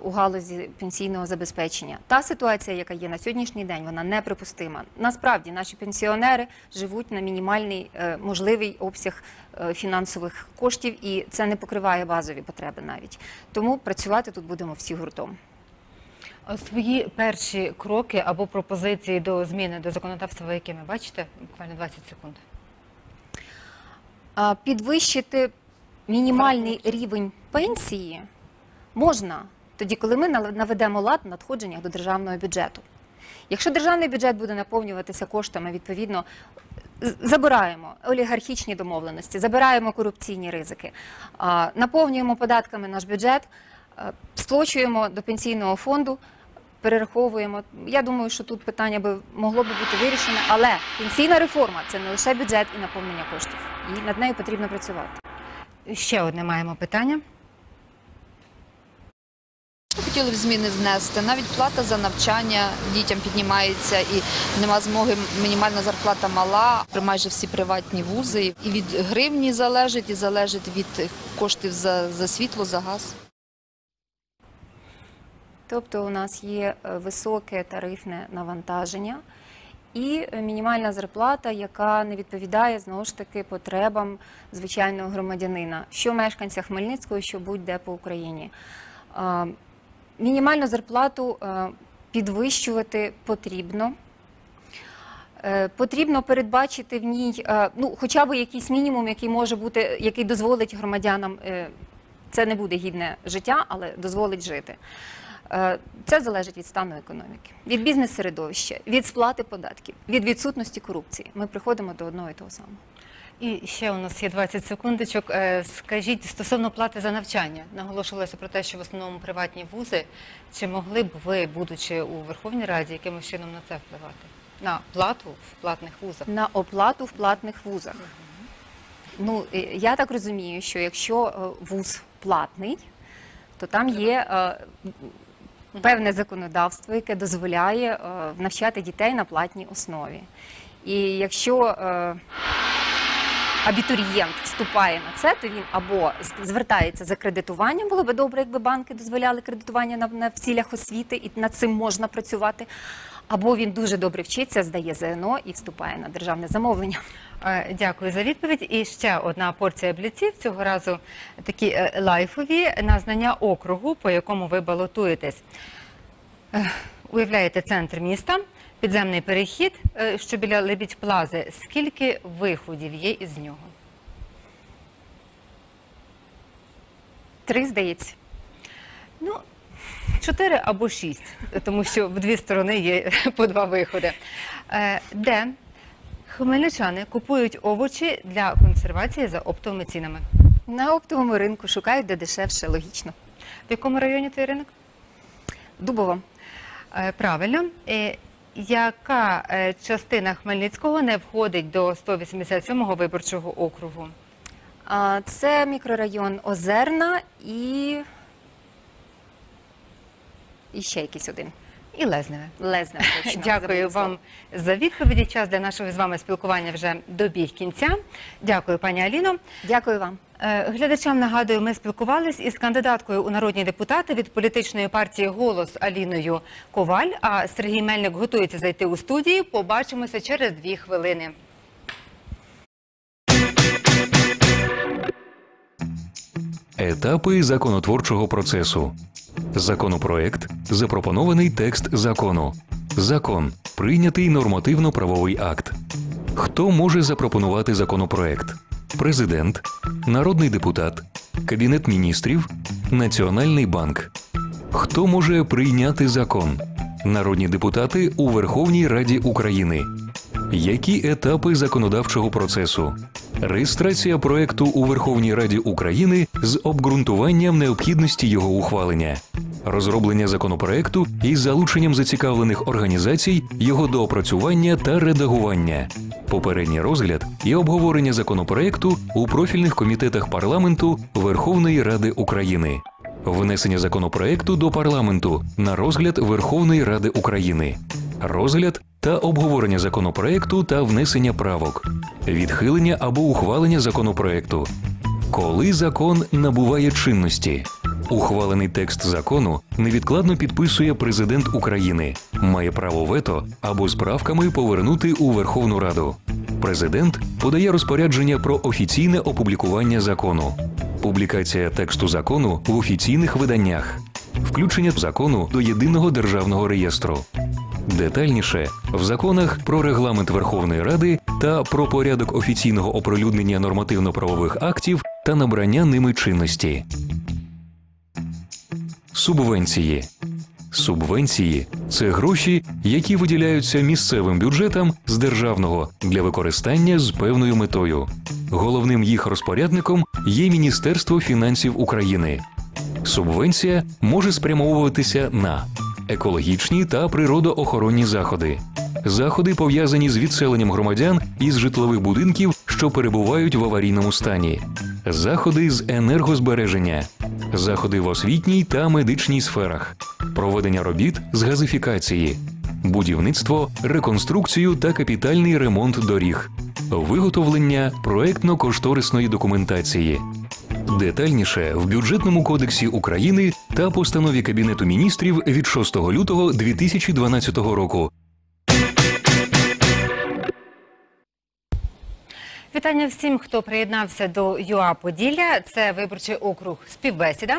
у галузі пенсійного забезпечення. Та ситуація, яка є на сьогоднішній день, вона неприпустима. Насправді наші пенсіонери живуть на мінімальний е, можливий обсяг е, фінансових коштів, і це не покриває базові потреби навіть. Тому працювати тут будемо всі гуртом. Свої перші кроки або пропозиції до зміни до законодавства, ви якими бачите? Буквально 20 секунд. Підвищити мінімальний рівень пенсії можна тоді, коли ми наведемо лад в надходженнях до державного бюджету. Якщо державний бюджет буде наповнюватися коштами, відповідно, забираємо олігархічні домовленості, забираємо корупційні ризики, наповнюємо податками наш бюджет, сплочуємо до пенсійного фонду, перераховуємо. Я думаю, що тут питання би могло би бути вирішене, але пенсійна реформа це не лише бюджет і наповнення коштів. І над нею потрібно працювати. Ще одне маємо питання. Хотіли б зміни внести. Навіть плата за навчання дітям піднімається і нема змоги. Мінімальна зарплата мала. Майже всі приватні вузи. І від гривні залежить, і залежить від коштів за, за світло, за газ. Тобто у нас є е, високе тарифне навантаження і мінімальна зарплата, яка не відповідає знову ж таки потребам звичайного громадянина, що мешканця Хмельницького, що будь-де по Україні. Мінімальну зарплату е, підвищувати потрібно. Е, Потрібно передбачити в ній е, ну, хоча б якийсь мінімум, який може бути, який дозволить громадянам, це не буде гідне життя, але дозволить жити. Це залежить від стану економіки, від бізнес-середовища, від сплати податків, від відсутності корупції. Ми приходимо до одного і того самого. І ще у нас є 20 секундочок. Е, Скажіть стосовно плати за навчання, наголошувалося про те, що в основному приватні вузи. Чи могли б ви, будучи у Верховній Раді, якимось чином на це впливати? на плату в платних вузах. на оплату в платних вузах. Ну, е, я так розумію, що якщо е, вуз платний, то там є певне законодавство, яке дозволяє е, навчати дітей на платній основі. І якщо е, абітурієнт вступає на це, то він або звертається за кредитуванням. Було би добре, якби банки дозволяли кредитування на, на в цілях освіти, і над цим можна працювати. Або він дуже добре вчиться, здає ЗНО і вступає на державне замовлення. Е, Дякую за відповідь. І ще одна порція бліців. Цього разу такі е, лайфові на знання округу, по якому ви балотуєтесь. Е, Уявляєте центр міста, підземний перехід, е, що біля Лебідь Плази. Скільки виходів є із нього? Три, здається. Ну, чотири або шість, тому що в дві сторони є по два виходи. Е, Де хмельничани купують овочі для консервації за оптовими цінами? На оптовому ринку шукають, де дешевше, логічно. В якому районі той ринок? Дубово. Е, Правильно. Яка е, частина Хмельницького не входить до 187-го виборчого округу? А, Це мікрорайон Озерна і. І ще якийсь один. І Лезневе. Лезневе, точно. Дякую Забула вам за відповіді. Час для нашого з вами спілкування вже добіг кінця. Дякую, пані Аліно. Дякую вам. Е, Глядачам нагадую, ми спілкувались із кандидаткою у народні депутати від політичної партії Голос Аліною Коваль. А Сергій Мельник готується зайти у студію. Побачимося через дві хвилини. Етапи законотворчого процесу. Законопроект запропонований текст закону. Закон прийнятий нормативно-правовий акт. Хто може запропонувати законопроект? Президент, народний депутат, Кабінет міністрів, Національний банк. Хто може прийняти закон? Народні депутати у Верховній Раді України. Які етапи законодавчого процесу? Реєстрація проекту у Верховній Раді України з обґрунтуванням необхідності його ухвалення, розроблення законопроекту із залученням зацікавлених організацій, його доопрацювання та редагування, попередній розгляд і обговорення законопроекту у профільних комітетах парламенту Верховної Ради України. Внесення законопроекту до парламенту на розгляд Верховної Ради України, розгляд та обговорення законопроекту та внесення правок, відхилення або ухвалення законопроекту. Коли закон набуває чинності, ухвалений текст закону невідкладно підписує президент України, має право вето або з правками повернути у Верховну Раду. Президент подає розпорядження про офіційне опублікування закону, публікація тексту закону в офіційних виданнях, включення закону до єдиного державного реєстру. Детальніше в законах про регламент Верховної Ради та про порядок офіційного оприлюднення нормативно-правових актів та набрання ними чинності. Субвенції. Субвенції це гроші, які виділяються місцевим бюджетам з державного для використання з певною метою. Головним їх розпорядником є Міністерство фінансів України. Субвенція може спрямовуватися на екологічні та природоохоронні заходи, заходи пов'язані з відселенням громадян із житлових будинків, що перебувають в аварійному стані, заходи з енергозбереження, заходи в освітній та медичній сферах, проведення робіт з газифікації, будівництво, реконструкцію та капітальний ремонт доріг, виготовлення проектно-кошторисної документації. Детальніше в бюджетному кодексі України та постанові Кабінету міністрів від 6 лютого 2012 року. Вітання всім, хто приєднався до ЮА Поділля. Це виборчий округ співбесіда.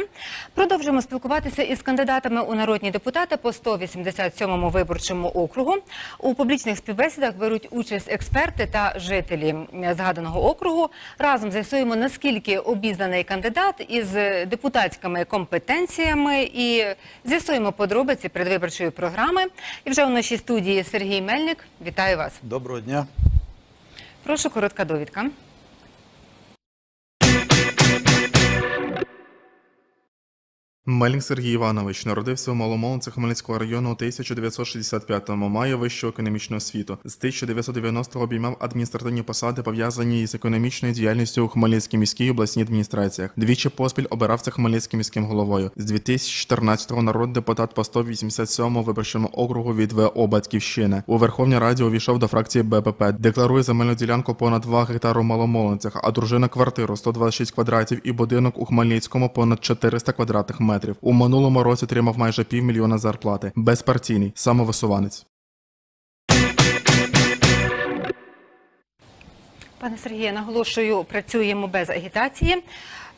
Продовжуємо спілкуватися із кандидатами у народні депутати по 187-му виборчому округу. У публічних співбесідах беруть участь експерти та жителі згаданого округу. Разом з'ясуємо, наскільки обізнаний кандидат із депутатськими компетенціями і з'ясуємо подробиці предвиборчої програми. І вже у нашій студії Сергій Мельник. Вітаю вас. Доброго дня. Прошу коротка довідка. Мелінг Сергій Іванович народився у Маломолинці Хмельницького району у 1965-му, має вищу економічну освіту. З 1990-го обіймав адміністративні посади, пов'язані із економічною діяльністю у Хмельницькій міській обласній адміністраціях. Двічі поспіль обирався Хмельницьким міським головою. З 2014-го народний депутат по 187-му виборчому округу від ВО Батьківщини. У Верховній Раді увійшов до фракції БПП. Декларує земельну ділянку понад 2 гектару в Маломолинцях, а дружина квартиру 126 квадратів і будинок у Хмельницькому понад 400 квадратних метрів. У минулому році отримав майже півмільйона зарплати. Безпартійний, самовисуванець. Пане Сергію, наголошую, працюємо без агітації.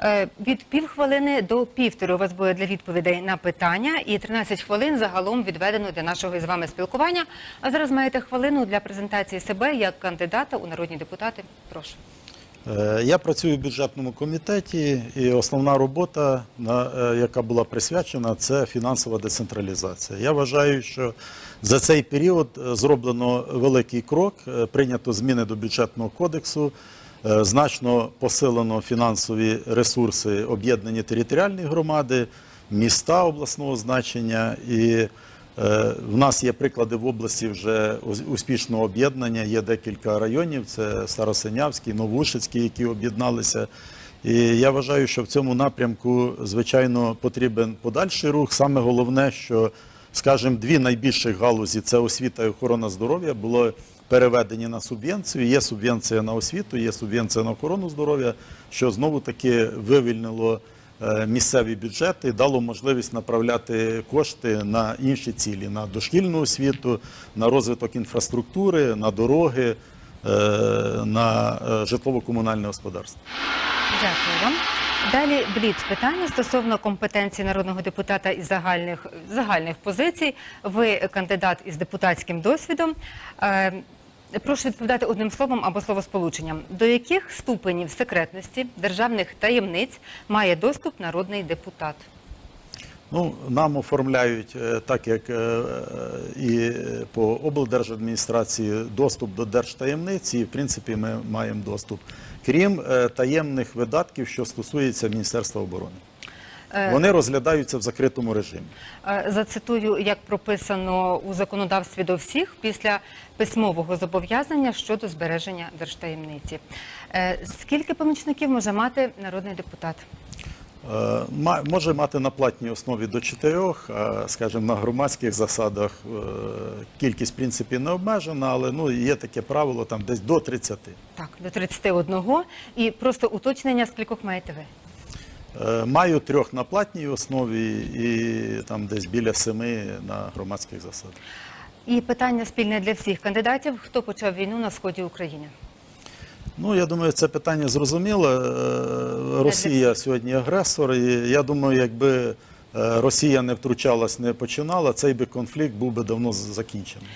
Е, Від півхвилини до півтори у вас буде для відповідей на питання, і 13 хвилин загалом відведено для нашого із вами спілкування. А зараз маєте хвилину для презентації себе як кандидата у народні депутати. Прошу. Е, Я працюю в бюджетному комітеті, і основна робота, е, яка була присвячена, це фінансова децентралізація. Я вважаю, що за цей період е, зроблено великий крок, прийнято зміни до бюджетного кодексу, значно посилено фінансові ресурси об'єднані територіальні громади, міста обласного значення і В нас є приклади в області вже успішного об'єднання. Є декілька районів: це Старосинявський, Новушицький, які об'єдналися. І я вважаю, що в цьому напрямку, звичайно, потрібен подальший рух. Саме головне, що, скажімо, дві найбільших галузі це освіта і охорона здоров'я, було переведені на субвенцію. Є субвенція на освіту, є субвенція на охорону здоров'я, що знову таки вивільнило е, місцеві бюджети, дало можливість направляти кошти на інші цілі: на дошкільну освіту, на розвиток інфраструктури, на дороги, е, на е, житлово-комунальне господарство. Дякую вам. Далі бліц питання стосовно компетенції народного депутата із загальних загальних позицій. Ви кандидат із депутатським досвідом. Прошу відповідати одним словом або словосполученням. До яких ступенів секретності державних таємниць має доступ народний депутат? Ну, нам оформляють, е, так як е, е, і по облдержадміністрації, доступ до держтаємниці, і в принципі ми маємо доступ, крім таємних видатків, що стосується Міністерства оборони. Е, Вони розглядаються в закритому режимі. Е, Зацитую, як прописано у законодавстві до всіх після письмового зобов'язання щодо збереження держтаємниці. Е, Скільки помічників може мати народний депутат? Може мати на платній основі до чотирьох, а, скажімо, на громадських засадах кількість в принципі не обмежена, але ну, є таке правило там десь до 30. Так, до 31. І просто уточнення, скількох маєте ви? Е, Маю трьох на платній основі і там десь біля семи на громадських засадах. І питання спільне для всіх кандидатів. Хто почав війну на сході України? Ну, я думаю, це питання зрозуміло. Е, Росія сьогодні агресор, і я думаю, якби е, Росія не втручалась, не починала, цей би конфлікт був би давно закінчений.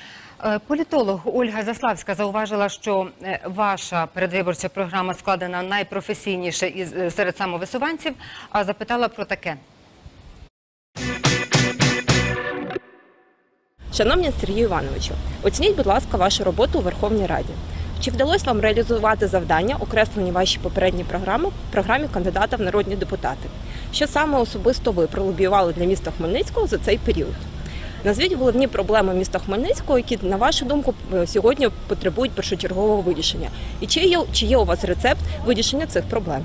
Е, Політолог Ольга Заславська зауважила, що е, ваша передвиборча програма складена найпрофесійніше е, серед самовисуванців, а запитала про таке. Шановні Сергію Івановичу, оцініть, будь ласка, вашу роботу у Верховній Раді. Чи вдалося вам реалізувати завдання, окреслені вашій попередній програмі, програмі кандидата в народні депутати? Що саме особисто ви пролобіювали для міста Хмельницького за цей період? Назвіть головні проблеми міста Хмельницького, які, на вашу думку, е, сьогодні потребують першочергового вирішення. І чи є, чи є у вас рецепт вирішення цих проблем?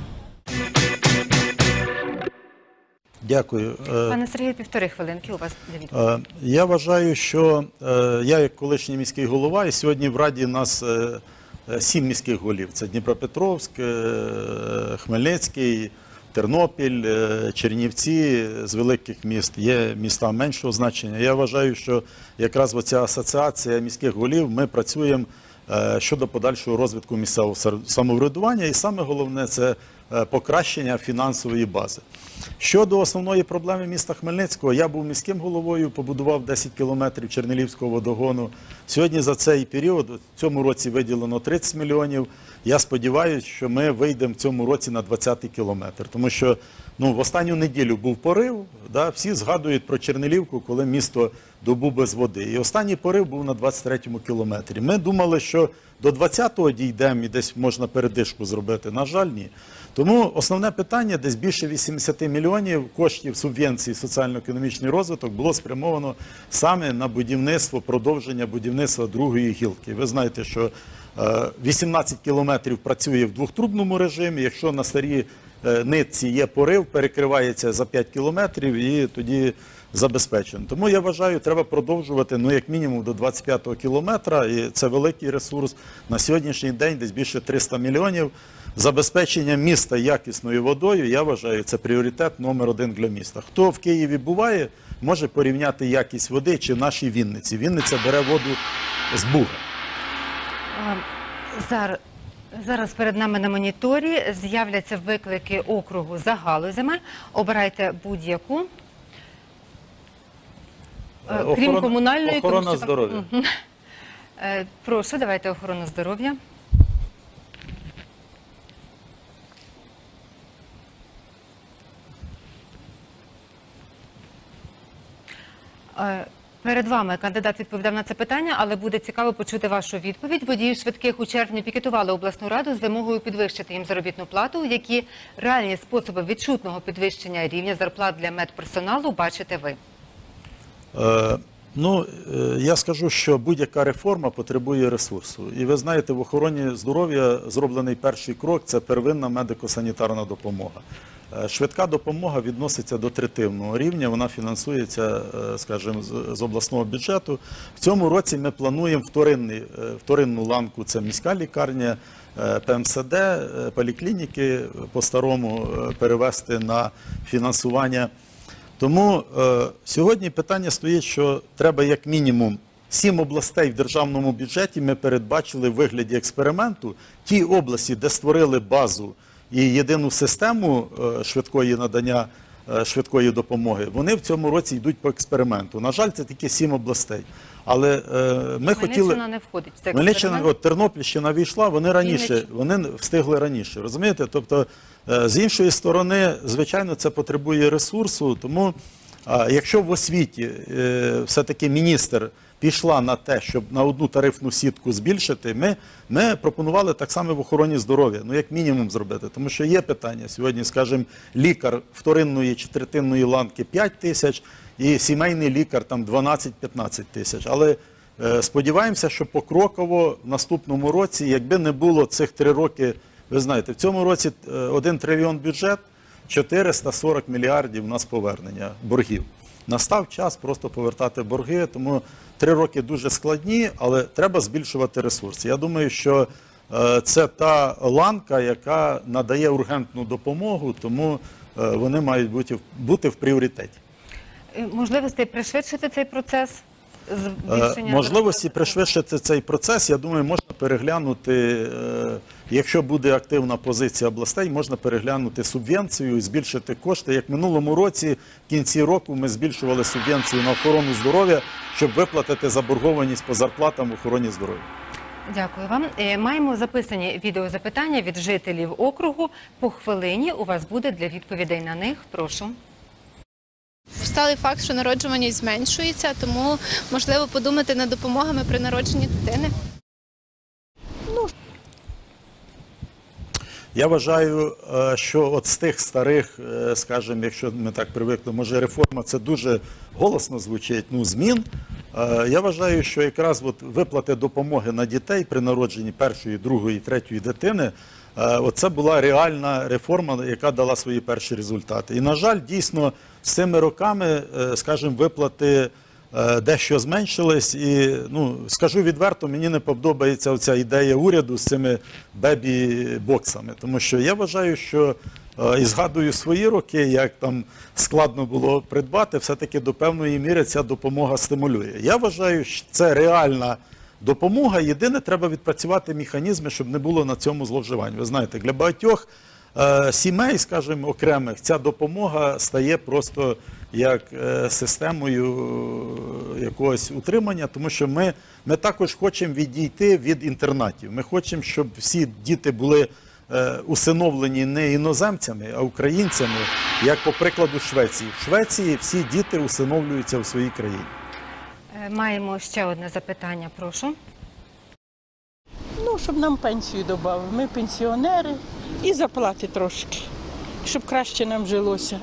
Дякую. Е, Пане Сергію, півтори хвилинки у вас для відповіді. Е, Я вважаю, що я, як колишній міський голова, і сьогодні в Раді у нас сім міських голів: це Дніпропетровськ, Хмельницький, Тернопіль, е, Чернівці з великих міст. Є міста меншого значення. Я вважаю, що якраз оця асоціація міських голів ми працюємо е, щодо подальшого розвитку місцевого самоврядування, і саме головне це покращення фінансової бази. Щодо основної проблеми міста Хмельницького, я був міським головою, побудував 10 кілометрів Чернелівського водогону. Сьогодні за цей період, в цьому році виділено 30 мільйонів. Я сподіваюся, що ми вийдемо в цьому році на 20-й кілометр. Тому що ну, в останню неділю був порив, да, всі згадують про Чернелівку, коли місто добу без води. І останній порив був на 23-му кілометрі. Ми думали, що до 20-го дійдемо і десь можна передишку зробити. На жаль, ні. Тому основне питання, десь більше 80 мільйонів коштів субвенції соціально-економічний розвиток було спрямовано саме на будівництво, продовження будівництва другої гілки. Ви знаєте, що е, 18 кілометрів працює в двохтрубному режимі. Якщо на старій е, нитці є порив, перекривається за 5 кілометрів і тоді забезпечено. Тому я вважаю, треба продовжувати ну як мінімум до 25-го кілометра, і це великий ресурс. На сьогоднішній день десь більше 300 мільйонів. Забезпечення міста якісною водою, я вважаю, це пріоритет номер один для міста. Хто в Києві буває, може порівняти якість води чи в нашій Вінниці. Вінниця бере воду з Буга. Зараз, зараз перед нами на моніторі з'являться виклики округу за галузями. Обирайте будь-яку. Е, Крім комунальної тому охорона що здоров'я. Е, Прошу, давайте охорону здоров'я. Перед вами кандидат відповідав на це питання, але буде цікаво почути вашу відповідь. Водії швидких у червні пікетували обласну раду з вимогою підвищити їм заробітну плату. Які реальні способи відчутного підвищення рівня зарплат для медперсоналу бачите ви? Е, ну, е, я скажу, що будь-яка реформа потребує ресурсу. І ви знаєте, в охороні здоров'я зроблений перший крок це первинна медико-санітарна допомога. Е, Швидка допомога відноситься до третивного рівня, вона фінансується, е, скажімо, з- обласного бюджету. В цьому році ми плануємо вторинну ланку, це міська лікарня, ПМСД, поліклініки по-старому перевести на фінансування. Тому е, сьогодні питання стоїть, що треба як мінімум сім областей в державному бюджеті. Ми передбачили в вигляді експерименту ті області, де створили базу і єдину систему е, швидкої надання е, швидкої допомоги. Вони в цьому році йдуть по експерименту. На жаль, це тільки сім областей. Але е, ми хотіли Хмельниччина не входить в цей Хмельниччина, експеримент. от Тернопільщина війшла, вони раніше, вони встигли раніше. Розумієте? Тобто, е, з іншої сторони, звичайно, це потребує ресурсу. Тому, якщо в освіті е, все-таки міністр пішла на те, щоб на одну тарифну сітку збільшити, ми, ми пропонували так само в охороні здоров'я, ну як мінімум зробити. Тому що є питання сьогодні, скажімо, лікар вторинної чи третинної ланки 5 тисяч, і сімейний лікар там 12-15 тисяч. Але Е, Сподіваємося, що покроково в наступному році, якби не було цих три роки, ви знаєте, в цьому році е, 1 трильйон бюджет, 440 мільярдів у нас повернення боргів. Настав час просто повертати борги, тому три роки дуже складні, але треба збільшувати ресурси. Я думаю, що е, це та ланка, яка надає ургентну допомогу, тому е, вони мають бути в пріоритеті. Е, Можливостей пришвидшити цей процес Е, збільшення Можливості пришвидшити цей процес, я думаю, можна переглянути, е, якщо буде активна позиція областей, можна переглянути субвенцію і збільшити кошти. Як в минулому році, в кінці року, ми збільшували субвенцію на охорону здоров'я, щоб виплатити заборгованість по зарплатам в охороні здоров'я. Дякую вам. Е, Маємо записані відеозапитання від жителів округу. По хвилині у вас буде для відповідей на них. Прошу. Сталий факт, що народжуваність зменшується, тому можливо подумати над допомогами при народженні дитини. Я вважаю, е, що от з тих старих, е, скажімо, якщо ми так привикли, може реформа це дуже голосно звучить, ну змін. Е, Я вважаю, що якраз от виплати допомоги на дітей при народженні першої, другої, третьої дитини. Е, Оце була реальна реформа, яка дала свої перші результати. І, на жаль, дійсно з цими роками, е, скажімо, виплати е, дещо зменшились. І ну, скажу відверто, мені не подобається оця ідея уряду з цими бебі-боксами. Тому що я вважаю, що і згадую свої роки, як там складно було придбати, все-таки до певної міри ця допомога стимулює. Я вважаю, що це реальна. Допомога єдине, треба відпрацювати механізми, щоб не було на цьому зловживань. Ви знаєте, для багатьох е, сімей, скажімо, окремих, ця допомога стає просто як е, системою е, якогось утримання, тому що ми, ми також хочемо відійти від інтернатів. Ми хочемо, щоб всі діти були е, усиновлені не іноземцями, а українцями, як по прикладу Швеції. В Швеції всі діти усиновлюються в своїй країні. Маємо ще одне запитання. Прошу. Ну, щоб нам пенсію додали. Ми пенсіонери і заплати трошки, щоб краще нам жилося.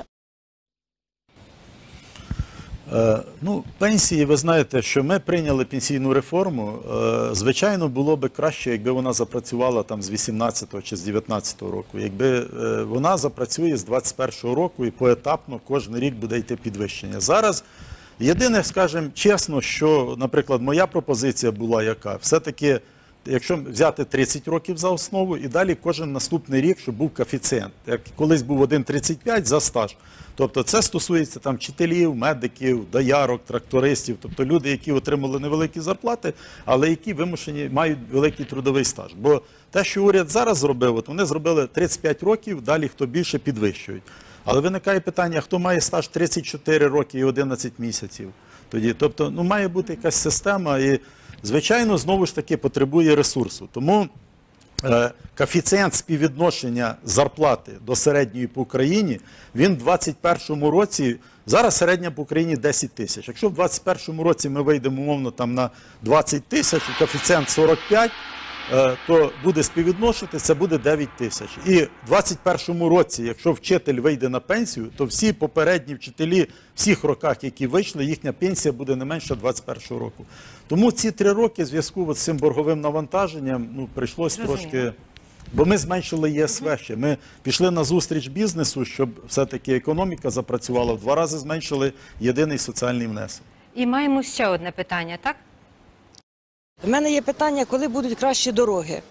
Е, Ну, пенсії, ви знаєте, що ми прийняли пенсійну реформу. Е, Звичайно, було б краще, якби вона запрацювала там з 18-го чи з 19-го року. Якби е, вона запрацює з 21-го року і поетапно кожен рік буде йти підвищення. Зараз єдине, скажімо чесно, що, наприклад, моя пропозиція була яка, все-таки. Якщо взяти 30 років за основу і далі кожен наступний рік, щоб був коефіцієнт. Як колись був 1,35 за стаж. Тобто це стосується там вчителів, медиків, доярок, трактористів, тобто люди, які отримали невеликі зарплати, але які вимушені мають великий трудовий стаж. Бо те, що уряд зараз зробив, от вони зробили 35 років, далі хто більше підвищують. Але виникає питання, хто має стаж 34 роки і 11 місяців тоді. Тобто, ну має бути якась система, і звичайно, знову ж таки потребує ресурсу. Тому е, коефіцієнт співвідношення зарплати до середньої по Україні, він в 2021 році, зараз середня по Україні 10 тисяч. Якщо в 2021 році ми вийдемо умовно там на 20 тисяч, коефіцієнт 45, е, то буде співвідношити, це буде 9 тисяч. І в 2021 році, якщо вчитель вийде на пенсію, то всі попередні вчителі всіх роках, які вийшли, їхня пенсія буде не менше 2021 року. Тому ці три роки в зв'язку з цим борговим навантаженням ну, прийшлось Зрозуміло. трошки. Бо ми зменшили ЄСВ ще. Ми пішли на зустріч бізнесу, щоб все-таки економіка запрацювала. В два рази зменшили єдиний соціальний внесок. І маємо ще одне питання, так? У мене є питання, коли будуть кращі дороги.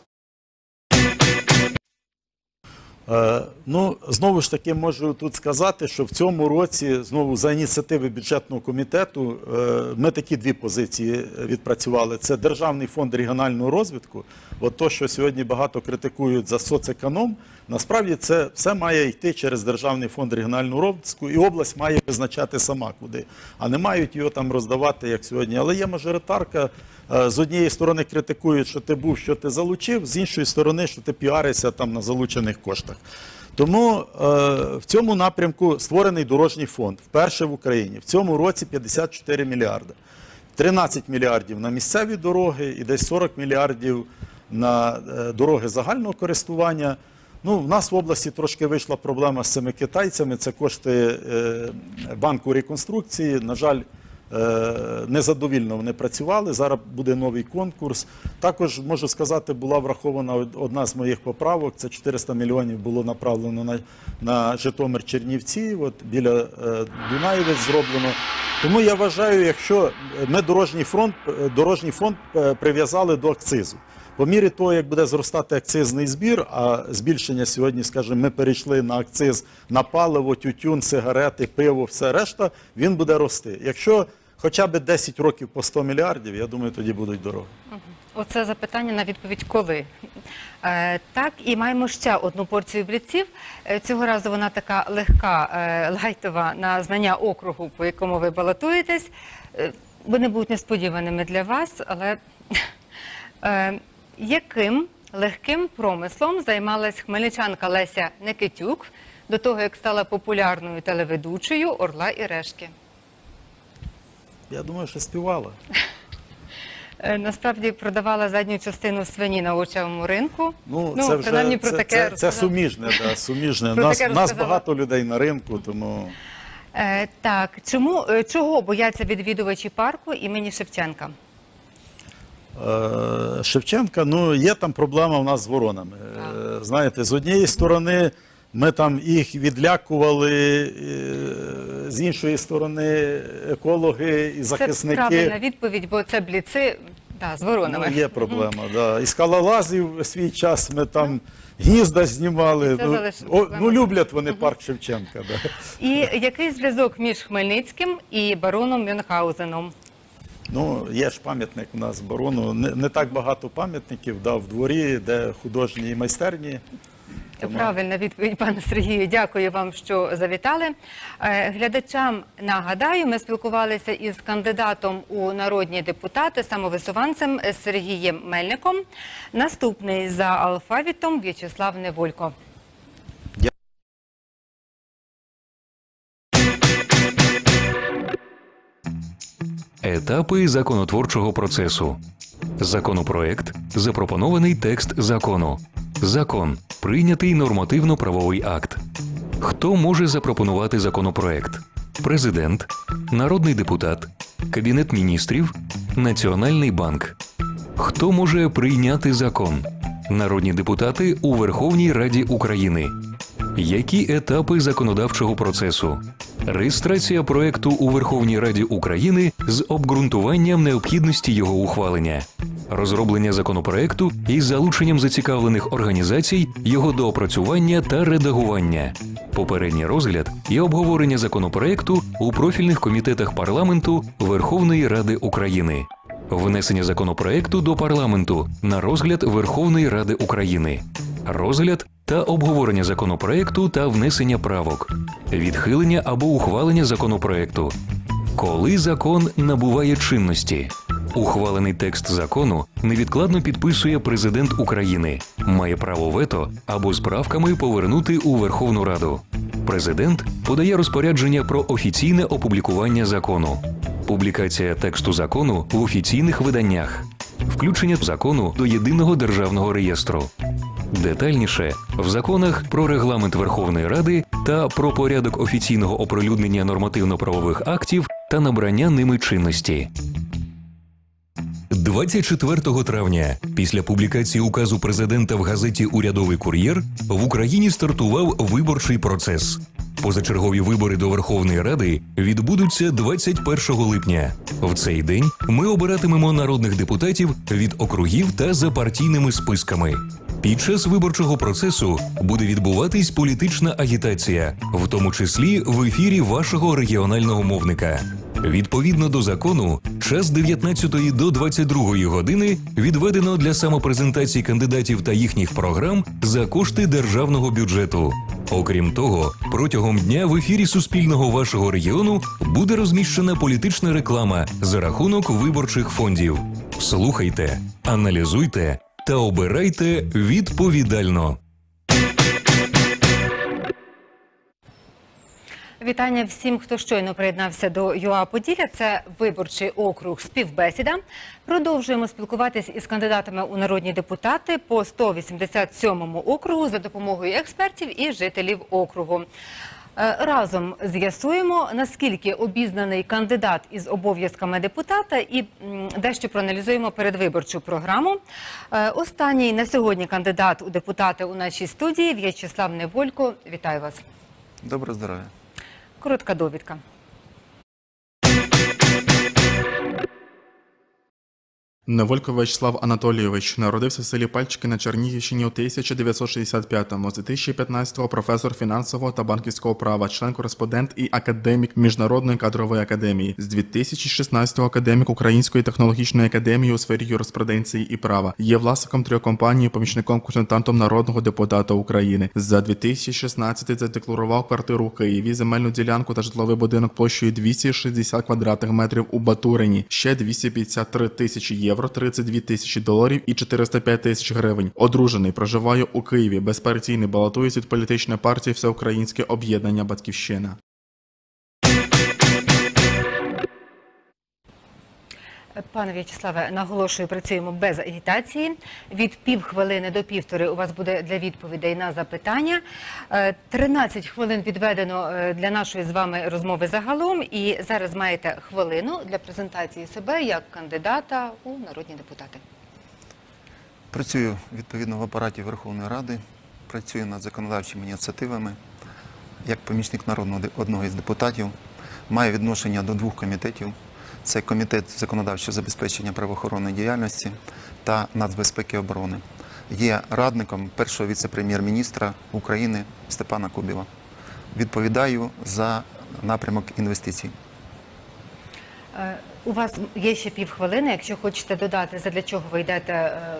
Е, ну, знову ж таки, можу тут сказати, що в цьому році, знову за ініціативи бюджетного комітету, е, ми такі дві позиції відпрацювали. Це Державний фонд регіонального розвитку. От то, що сьогодні багато критикують за соцеконом, насправді це все має йти через Державний фонд регіонального розвитку, і область має визначати сама куди, а не мають його там роздавати, як сьогодні. Але є мажоритарка. Е, З однієї сторони критикують, що ти був, що ти залучив, з іншої сторони, що ти піаришся там на залучених коштах. Тому е, в цьому напрямку створений дорожній фонд вперше в Україні. В цьому році 54 мільярди. 13 мільярдів на місцеві дороги і десь 40 мільярдів на е, дороги загального користування. Ну, в нас в області трошки вийшла проблема з цими китайцями. Це кошти е, банку реконструкції. На жаль, е, незадовільно вони працювали. Зараз буде новий конкурс. Також можу сказати, була врахована одна з моїх поправок. Це 400 мільйонів було направлено на, Житомир Чернівці. От біля е, Дунаєвець зроблено. Тому я вважаю, якщо ми дорожній фронт, дорожній фонд прив'язали до акцизу. По мірі того, як буде зростати акцизний збір, а збільшення сьогодні, скажімо, ми перейшли на акциз на паливо, тютюн, сигарети, пиво, все решта, він буде рости. Якщо хоча б 10 років по 100 мільярдів, я думаю, тоді будуть дороги. Оце запитання на відповідь коли. Е, так, і маємо ще одну порцію бліців. Е, цього разу вона така легка, е, лайтова на знання округу, по якому ви балотуєтесь. Вони будуть несподіваними для вас, але яким легким промислом займалась хмельничанка Леся Никитюк до того, як стала популярною телеведучою Орла і Решки? Я думаю, що співала. Е, Насправді продавала задню частину свині на очевому ринку. Ну, це вже про таке це, суміжне. Да, суміжне. Нас, нас багато людей на ринку, тому Е, так, чому е, чого бояться відвідувачі парку імені Шевченка? Е, Шевченка, ну є там проблема в нас з воронами. Е, Знаєте, з однієї сторони ми там їх відлякували, е, з іншої сторони екологи і Це захисники. правильна відповідь, бо це бліци да, з воронами. Ну, є проблема, да. І скалолазів свій час ми там гнізда знімали. це Ну, о, ну люблять вони парк Шевченка. Да. І який зв'язок між Хмельницьким і бароном Мюнхгаузеном? Ну, є ж пам'ятник у нас барону. Не, не так багато пам'ятників да, в дворі, де художні майстерні. Тому- Правильна відповідь, пане Сергію. Дякую вам, що завітали. Е, Глядачам нагадаю, ми спілкувалися із кандидатом у народні депутати, самовисуванцем Сергієм Мельником. Наступний за алфавітом В'ячеслав Неволько. Етапи законотворчого процесу. Законопроект запропонований текст закону. Закон прийнятий нормативно-правовий акт. Хто може запропонувати законопроект? Президент, народний депутат, Кабінет міністрів, Національний банк. Хто може прийняти закон? Народні депутати у Верховній Раді України. Які етапи законодавчого процесу? Реєстрація проекту у Верховній Раді України з обґрунтуванням необхідності його ухвалення, розроблення законопроекту із залученням зацікавлених організацій, його доопрацювання та редагування, попередній розгляд і обговорення законопроекту у профільних комітетах парламенту Верховної Ради України. Внесення законопроекту до парламенту на розгляд Верховної Ради України, розгляд та обговорення законопроекту та внесення правок, відхилення або ухвалення законопроекту. Коли закон набуває чинності, ухвалений текст закону невідкладно підписує президент України, має право вето або з правками повернути у Верховну Раду. Президент подає розпорядження про офіційне опублікування закону, публікація тексту закону в офіційних виданнях, включення закону до єдиного державного реєстру. Детальніше в законах про регламент Верховної Ради та про порядок офіційного оприлюднення нормативно-правових актів та набрання ними чинності. 24 травня, після публікації указу президента в газеті Урядовий кур'єр, в Україні стартував виборчий процес. Позачергові вибори до Верховної Ради відбудуться 21 липня. В цей день ми обиратимемо народних депутатів від округів та за партійними списками. Під час виборчого процесу буде відбуватись політична агітація, в тому числі в ефірі вашого регіонального мовника. Відповідно до закону, час з 19 до 22 години відведено для самопрезентації кандидатів та їхніх програм за кошти державного бюджету. Окрім того, протягом дня в ефірі Суспільного вашого регіону буде розміщена політична реклама за рахунок виборчих фондів. Слухайте, аналізуйте та обирайте відповідально. Вітання всім, хто щойно приєднався до ЮА Поділля. Це виборчий округ співбесіда. Продовжуємо спілкуватись із кандидатами у народні депутати по 187-му округу за допомогою експертів і жителів округу. Е, Разом з'ясуємо, наскільки обізнаний кандидат із обов'язками депутата, і дещо проаналізуємо передвиборчу програму. Е, Останній на сьогодні кандидат у депутати у нашій студії В'ячеслав Неволько. Вітаю вас. Доброго здоров'я. Коротка довідка. Неволько Вячеслав Анатолійович народився в селі Пальчики на Чернігівщині у 1965-му. З 2015-го професор фінансового та банківського права, член-кореспондент і академік Міжнародної кадрової академії. З 2016-го академік Української технологічної академії у сфері юриспруденції і права. Є власником трьох компаній, помічником консультантом народного депутата України. За 2016 задекларував квартиру в Києві, земельну ділянку та житловий будинок площею 260 квадратних метрів у Батурині. Ще 253 тисячі євро, 32 тисячі доларів і 405 тисяч гривень. Одружений, проживає у Києві, безпартійний, балотується від політичної партії Всеукраїнське об'єднання Батьківщина. Пане В'ячеславе, наголошую, працюємо без агітації. Від півхвилини до півтори у вас буде для відповідей на запитання. Е, 13 хвилин відведено е, для нашої з вами розмови загалом. І зараз маєте хвилину для презентації себе як кандидата у народні депутати. Працюю відповідно в апараті Верховної Ради, працюю над законодавчими ініціативами. Як помічник народного одного із депутатів, маю відношення до двох комітетів. Це комітет законодавчого забезпечення правоохоронної діяльності та нацбезпеки оборони. Є радником першого віце-прем'єр-міністра України Степана Кубіва. Відповідаю за напрямок інвестицій. Е, У вас є ще півхвилини. Якщо хочете додати, задля чого ви йдете е,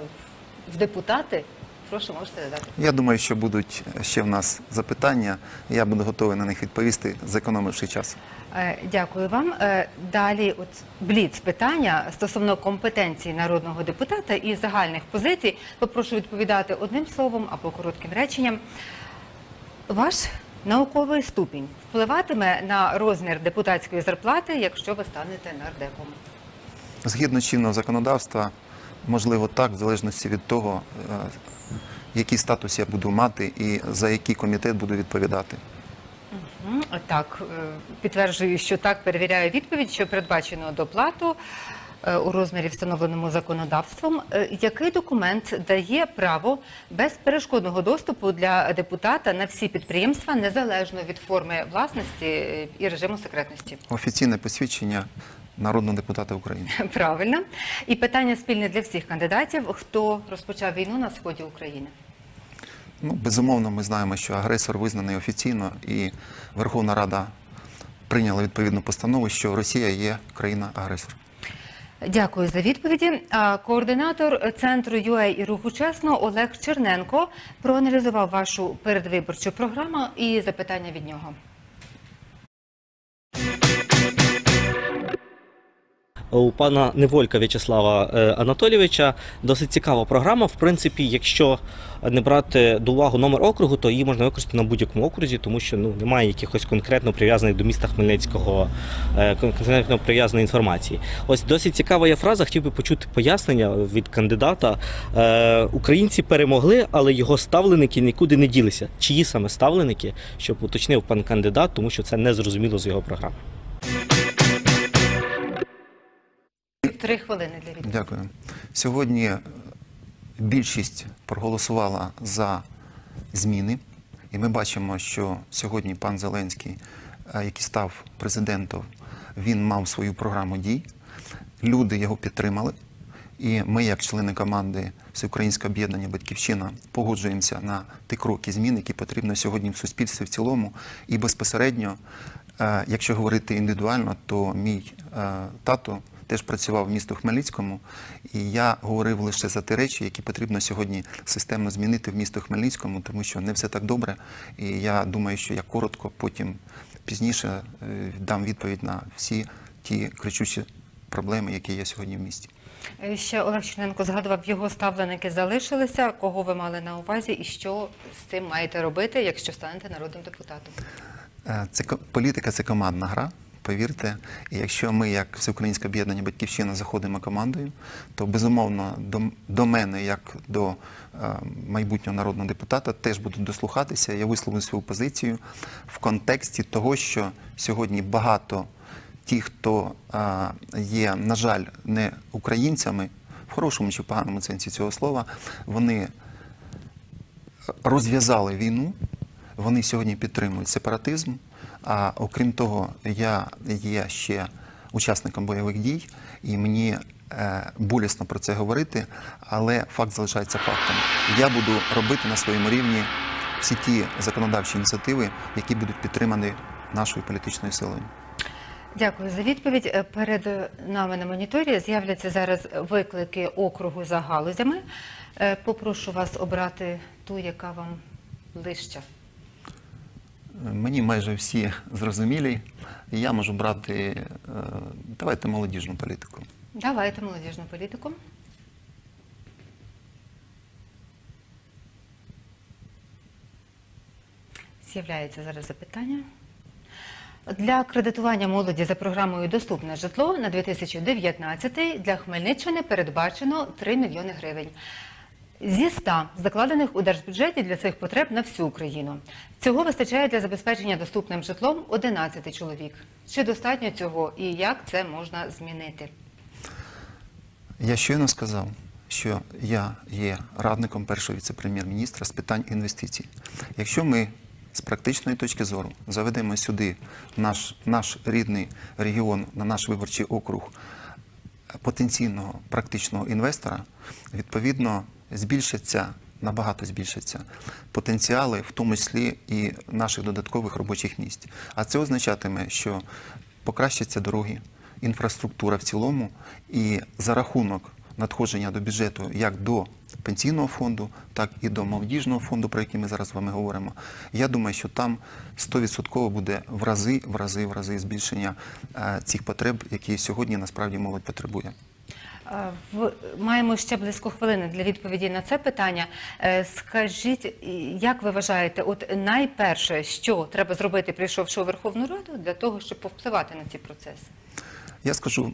в депутати, прошу, можете додати. Я думаю, що будуть ще в нас запитання. Я буду готовий на них відповісти, зекономивши час. Е, Дякую вам. Е, Далі, от бліц питання стосовно компетенції народного депутата і загальних позицій. Попрошу відповідати одним словом або коротким реченням. Ваш науковий ступінь впливатиме на розмір депутатської зарплати, якщо ви станете нардепом. Згідно чинного законодавства, можливо, так, в залежності від того, е, який статус я буду мати і за який комітет буду відповідати. Так, е, підтверджую, що так, перевіряю відповідь, що передбачено доплату е, у розмірі, встановленому законодавством. Е, Який документ дає право безперешкодного доступу для депутата на всі підприємства, незалежно від форми власності і режиму секретності? Офіційне посвідчення народного депутата України. Правильно. І питання спільне для всіх кандидатів. Хто розпочав війну на сході України? Ну, безумовно, ми знаємо, що агресор визнаний офіційно, і Верховна Рада прийняла відповідну постанову, що Росія є країна-агресор. Дякую за відповіді. Координатор центру ЮА і руху чесно Олег Черненко проаналізував вашу передвиборчу програму і запитання від нього. У пана Неволька В'ячеслава е, Анатолійовича досить цікава програма. В принципі, якщо не брати до уваги номер округу, то її можна використати на будь-якому окрузі, тому що ну немає якихось конкретно прив'язаних до міста Хмельницького е, конкретно прив'язаної інформації. Ось досить цікава є фраза. Хотів би почути пояснення від кандидата. Е, Українці перемогли, але його ставленики нікуди не ділися. Чиї саме ставленики, щоб уточнив пан кандидат, тому що це не зрозуміло з його програми. Три хвилини для відповіді. Дякую. Сьогодні більшість проголосувала за зміни, і ми бачимо, що сьогодні пан Зеленський, е, який став президентом, він мав свою програму дій. Люди його підтримали. І ми, як члени команди Всеукраїнське об'єднання Батьківщина, погоджуємося на ті кроки змін, які потрібно сьогодні в суспільстві в цілому. І безпосередньо, е, якщо говорити індивідуально, то мій е, тато теж працював в місто Хмельницькому, і я говорив лише за ті речі, які потрібно сьогодні системно змінити в місто Хмельницькому, тому що не все так добре. І я думаю, що я коротко потім пізніше е, дам відповідь на всі ті кричущі проблеми, які є сьогодні в місті. Е, Ще Олег Черненко згадував, його ставленики залишилися. Кого ви мали на увазі і що з цим маєте робити, якщо станете народним депутатом? Е, Це політика це командна гра. Повірте, і якщо ми, як всеукраїнське об'єднання Батьківщина, заходимо командою, то безумовно до, до мене, як до е, майбутнього народного депутата, теж будуть дослухатися. Я висловлю свою позицію в контексті того, що сьогодні багато тих, хто е, є, на жаль, не українцями, в хорошому чи поганому сенсі цього слова, вони розв'язали війну, вони сьогодні підтримують сепаратизм. А окрім того, я є ще учасником бойових дій, і мені е, болісно про це говорити, але факт залишається фактом. Я буду робити на своєму рівні всі ті законодавчі ініціативи, які будуть підтримані нашою політичною силою. Дякую за відповідь. Е, Перед нами на моніторі з'являться зараз виклики округу за галузями. Е, Попрошу вас обрати ту, яка вам ближча. Мені майже всі зрозумілі. Я можу брати е, давайте молодіжну політику. Давайте молодіжну політику. З'являється зараз запитання. Для кредитування молоді за програмою Доступне житло на 2019 для Хмельниччини передбачено 3 мільйони гривень. Зі 100 закладених у держбюджеті для цих потреб на всю Україну. Цього вистачає для забезпечення доступним житлом 11 чоловік. Чи достатньо цього і як це можна змінити? Я щойно сказав, що я є радником першого віце-прем'єр-міністра з питань інвестицій. Якщо ми з практичної точки зору заведемо сюди наш, наш рідний регіон, на наш виборчий округ потенційного практичного інвестора, відповідно збільшаться. Набагато збільшаться потенціали, в тому числі і наших додаткових робочих місць. А це означатиме, що покращаться дороги, інфраструктура в цілому, і за рахунок надходження до бюджету як до пенсійного фонду, так і до молодіжного фонду, про який ми зараз з вами говоримо. Я думаю, що там 100% буде в рази, в рази, в рази збільшення е, цих потреб, які сьогодні насправді молодь потребує. Е, Маємо ще близько хвилини для відповіді на це питання. Е, Скажіть, як ви вважаєте, от найперше, що треба зробити, прийшовши у Верховну Раду, для того, щоб повпливати на ці процеси? Я скажу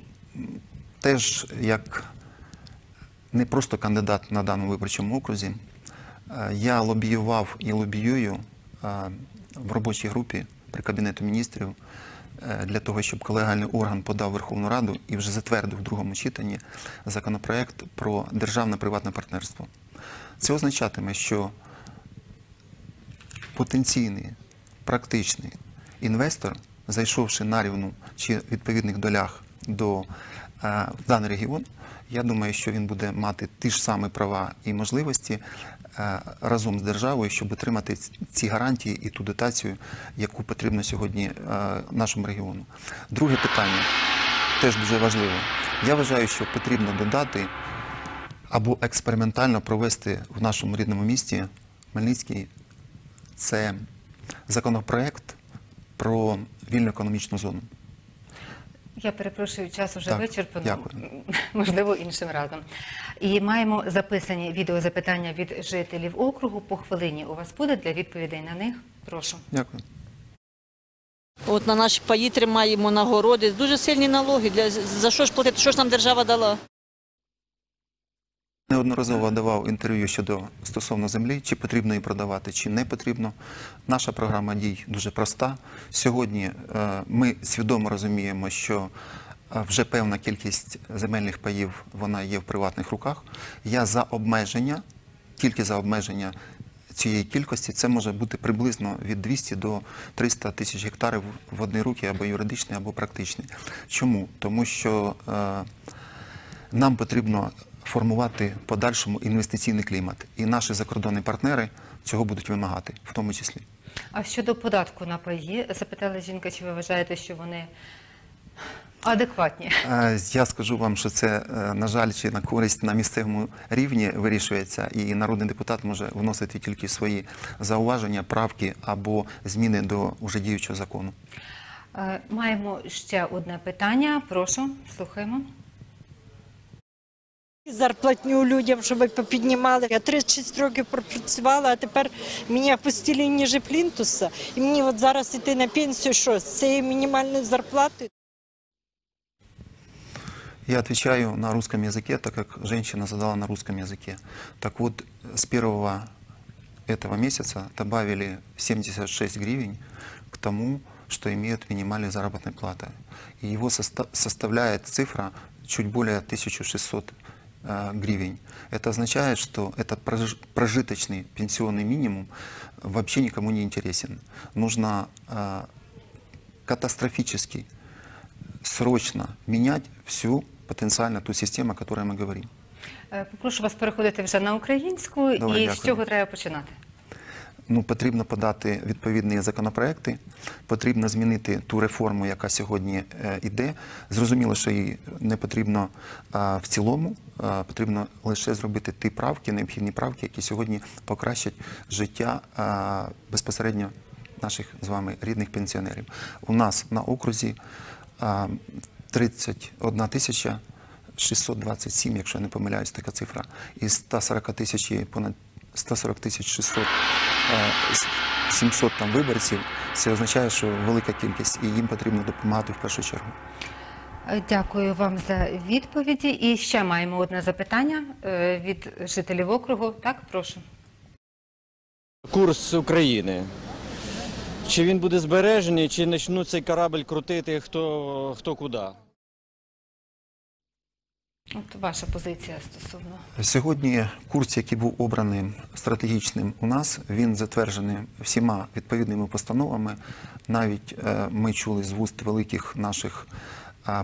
теж як не просто кандидат на даному виборчому окрузі. Е, Я лобіював і лобіюю в робочій групі при Кабінету міністрів для того, щоб колегальний орган подав Верховну Раду і вже затвердив в другому читанні законопроект про державне приватне партнерство. Це означатиме, що потенційний практичний інвестор, зайшовши на рівну чи відповідних долях до е, в даний регіон, я думаю, що він буде мати ті ж самі права і можливості е, разом з державою, щоб отримати ці гарантії і ту дотацію, яку потрібно сьогодні е, нашому регіону. Друге питання теж дуже важливе. Я вважаю, що потрібно додати або експериментально провести в нашому рідному місті Хмельницький це законопроект про вільну економічну зону. Я перепрошую, час уже Так, вичерпано. дякую. Можливо, іншим разом. І маємо записані відеозапитання від жителів округу по хвилині. У вас буде для відповідей на них? Прошу. Дякую. От на наші паї тримаємо нагороди. Дуже сильні налоги. Для, за що ж платити? Що ж нам держава дала? Неодноразово давав інтерв'ю щодо стосовно землі, чи потрібно її продавати, чи не потрібно. Наша програма дій дуже проста. Сьогодні е, ми свідомо розуміємо, що е, вже певна кількість земельних паїв вона є в приватних руках. Я за обмеження, тільки за обмеження цієї кількості, це може бути приблизно від 200 до 300 тисяч гектарів в одні руки, або юридичний, або практичний. Чому? Тому що е, нам потрібно формувати подальшому інвестиційний клімат. І наші закордонні партнери цього будуть вимагати, в тому числі. А щодо податку на паї, запитала жінка, чи ви вважаєте, що вони адекватні? Е, Я скажу вам, що це, е, на жаль, чи на користь на місцевому рівні вирішується, і народний депутат може вносити тільки свої зауваження, правки або зміни до вже діючого закону. Е, Маємо ще одне питання. Прошу, слухаємо. Зарплатню людям, щоб піднімали. Я 36 років пропрацювала, а тепер мені опустили ніже плінтуса. І мені от зараз йти на пенсію, що з цієї мінімальної зарплати. Я отвечаю на русском языке, так как женщина задала на русском языке. Так вот, с первого этого месяца добавили 76 гривен к тому, что имеют минимальной заработной платы. И его соста- составляет цифра чуть более 1600 э, гривен. Это означает, что этот прож- прожиточный пенсионный минимум вообще никому не интересен. Нужно э, катастрофически срочно менять всю потенциально ту систему, о которой мы говорим. Е, Попрошу вас переходити вже на українську. Добре, і дякую. з чого треба починати? Ну, потрібно подати відповідні законопроекти, потрібно змінити ту реформу, яка сьогодні е, іде. Зрозуміло, що її не потрібно а, в цілому, а, потрібно лише зробити ті правки, необхідні правки, які сьогодні покращать життя безпосередньо наших з вами рідних пенсіонерів. У нас на окрузі а, 31 тисяча 627, якщо я не помиляюсь, така цифра. Із 140 тисяч понад 140 тисяч 600 е, 700 там виборців. Це означає, що велика кількість, і їм потрібно допомагати в першу чергу. Дякую вам за відповіді. І ще маємо одне запитання е, від жителів округу. Так, прошу. Курс України. Чи він буде збережений, чи почнуть цей корабль крутити хто, хто куди? От ваша позиція стосовно. Сьогодні курс, який був обраний стратегічним у нас, він затверджений всіма відповідними постановами. Навіть е, ми чули з вуст великих наших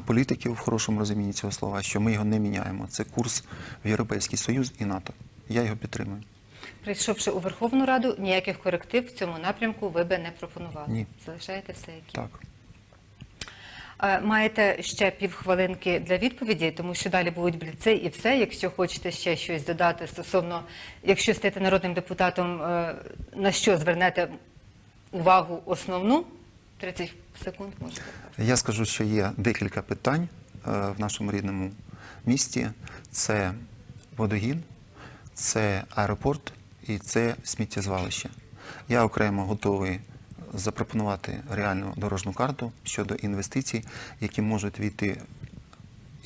політиків в хорошому розумінні цього слова, що ми його не міняємо. Це курс в Європейський Союз і НАТО. Я його підтримую. Прийшовши у Верховну Раду, ніяких коректив в цьому напрямку ви би не пропонували. Ні. Залишаєте все як є. Так. Маєте ще півхвилинки для відповіді, тому що далі будуть бліци і все. Якщо хочете ще щось додати стосовно, якщо стаєте народним депутатом, е, на що звернете увагу основну? 30 секунд може. Я скажу, що є декілька питань е, в нашому рідному місті: це водогін, це аеропорт і це сміттєзвалище. Я окремо готовий запропонувати реальну дорожну карту щодо інвестицій, які можуть війти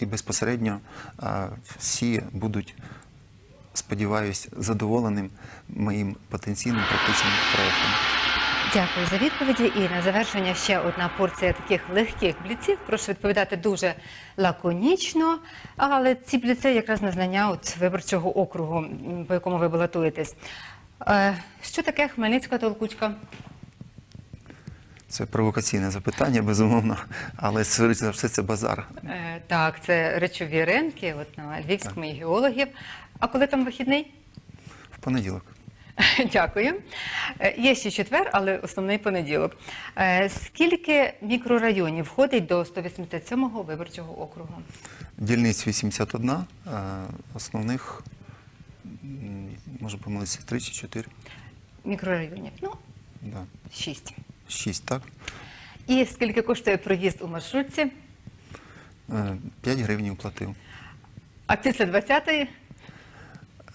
і безпосередньо е, всі будуть, сподіваюсь, задоволеним моїм потенційним практичним проєктом. Дякую за відповіді. І на завершення ще одна порція таких легких бліців. Прошу відповідати дуже лаконічно. Але ці бліци якраз на знання от виборчого округу, по якому ви балотуєтесь. Е, Що таке Хмельницька толкучка? Це провокаційне запитання, безумовно, але скоріше за все це базар. Е, Так, це речові ринки, от на Львівському і геологів. А коли там вихідний? В понеділок. Дякую. Е, Є ще четвер, але основний понеділок. Е, Скільки мікрорайонів входить до 187-го виборчого округу? Дільниць 81, е, основних, м, можу помилитися, 3 чи 4. Мікрорайонів. Ну, Да. шість. 6, так? І скільки коштує проїзд у маршрутці? Е, 5 гривень платив. А після 20-ї?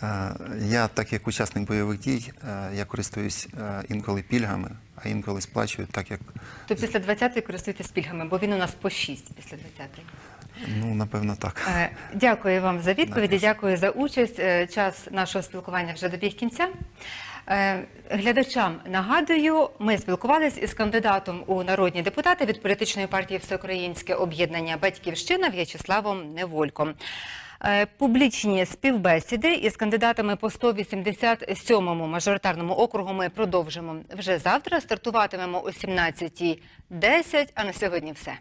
Е, Я, так як учасник бойових дій, е, я користуюсь е, інколи пільгами, а інколи сплачую так, як, То після 20-ї користуйтесь пільгами, бо він у нас по 6 після 20-ї. ну, напевно, так. Дякую вам за відповіді, дякую за участь. Час нашого спілкування вже добіг кінця. Глядачам нагадую, ми спілкувалися із кандидатом у народні депутати від політичної партії Всеукраїнське об'єднання Батьківщина В'ячеславом Невольком. Е, Публічні співбесіди із кандидатами по 187-му мажоритарному округу ми продовжимо вже завтра. Стартуватимемо о 17.10, а на сьогодні все.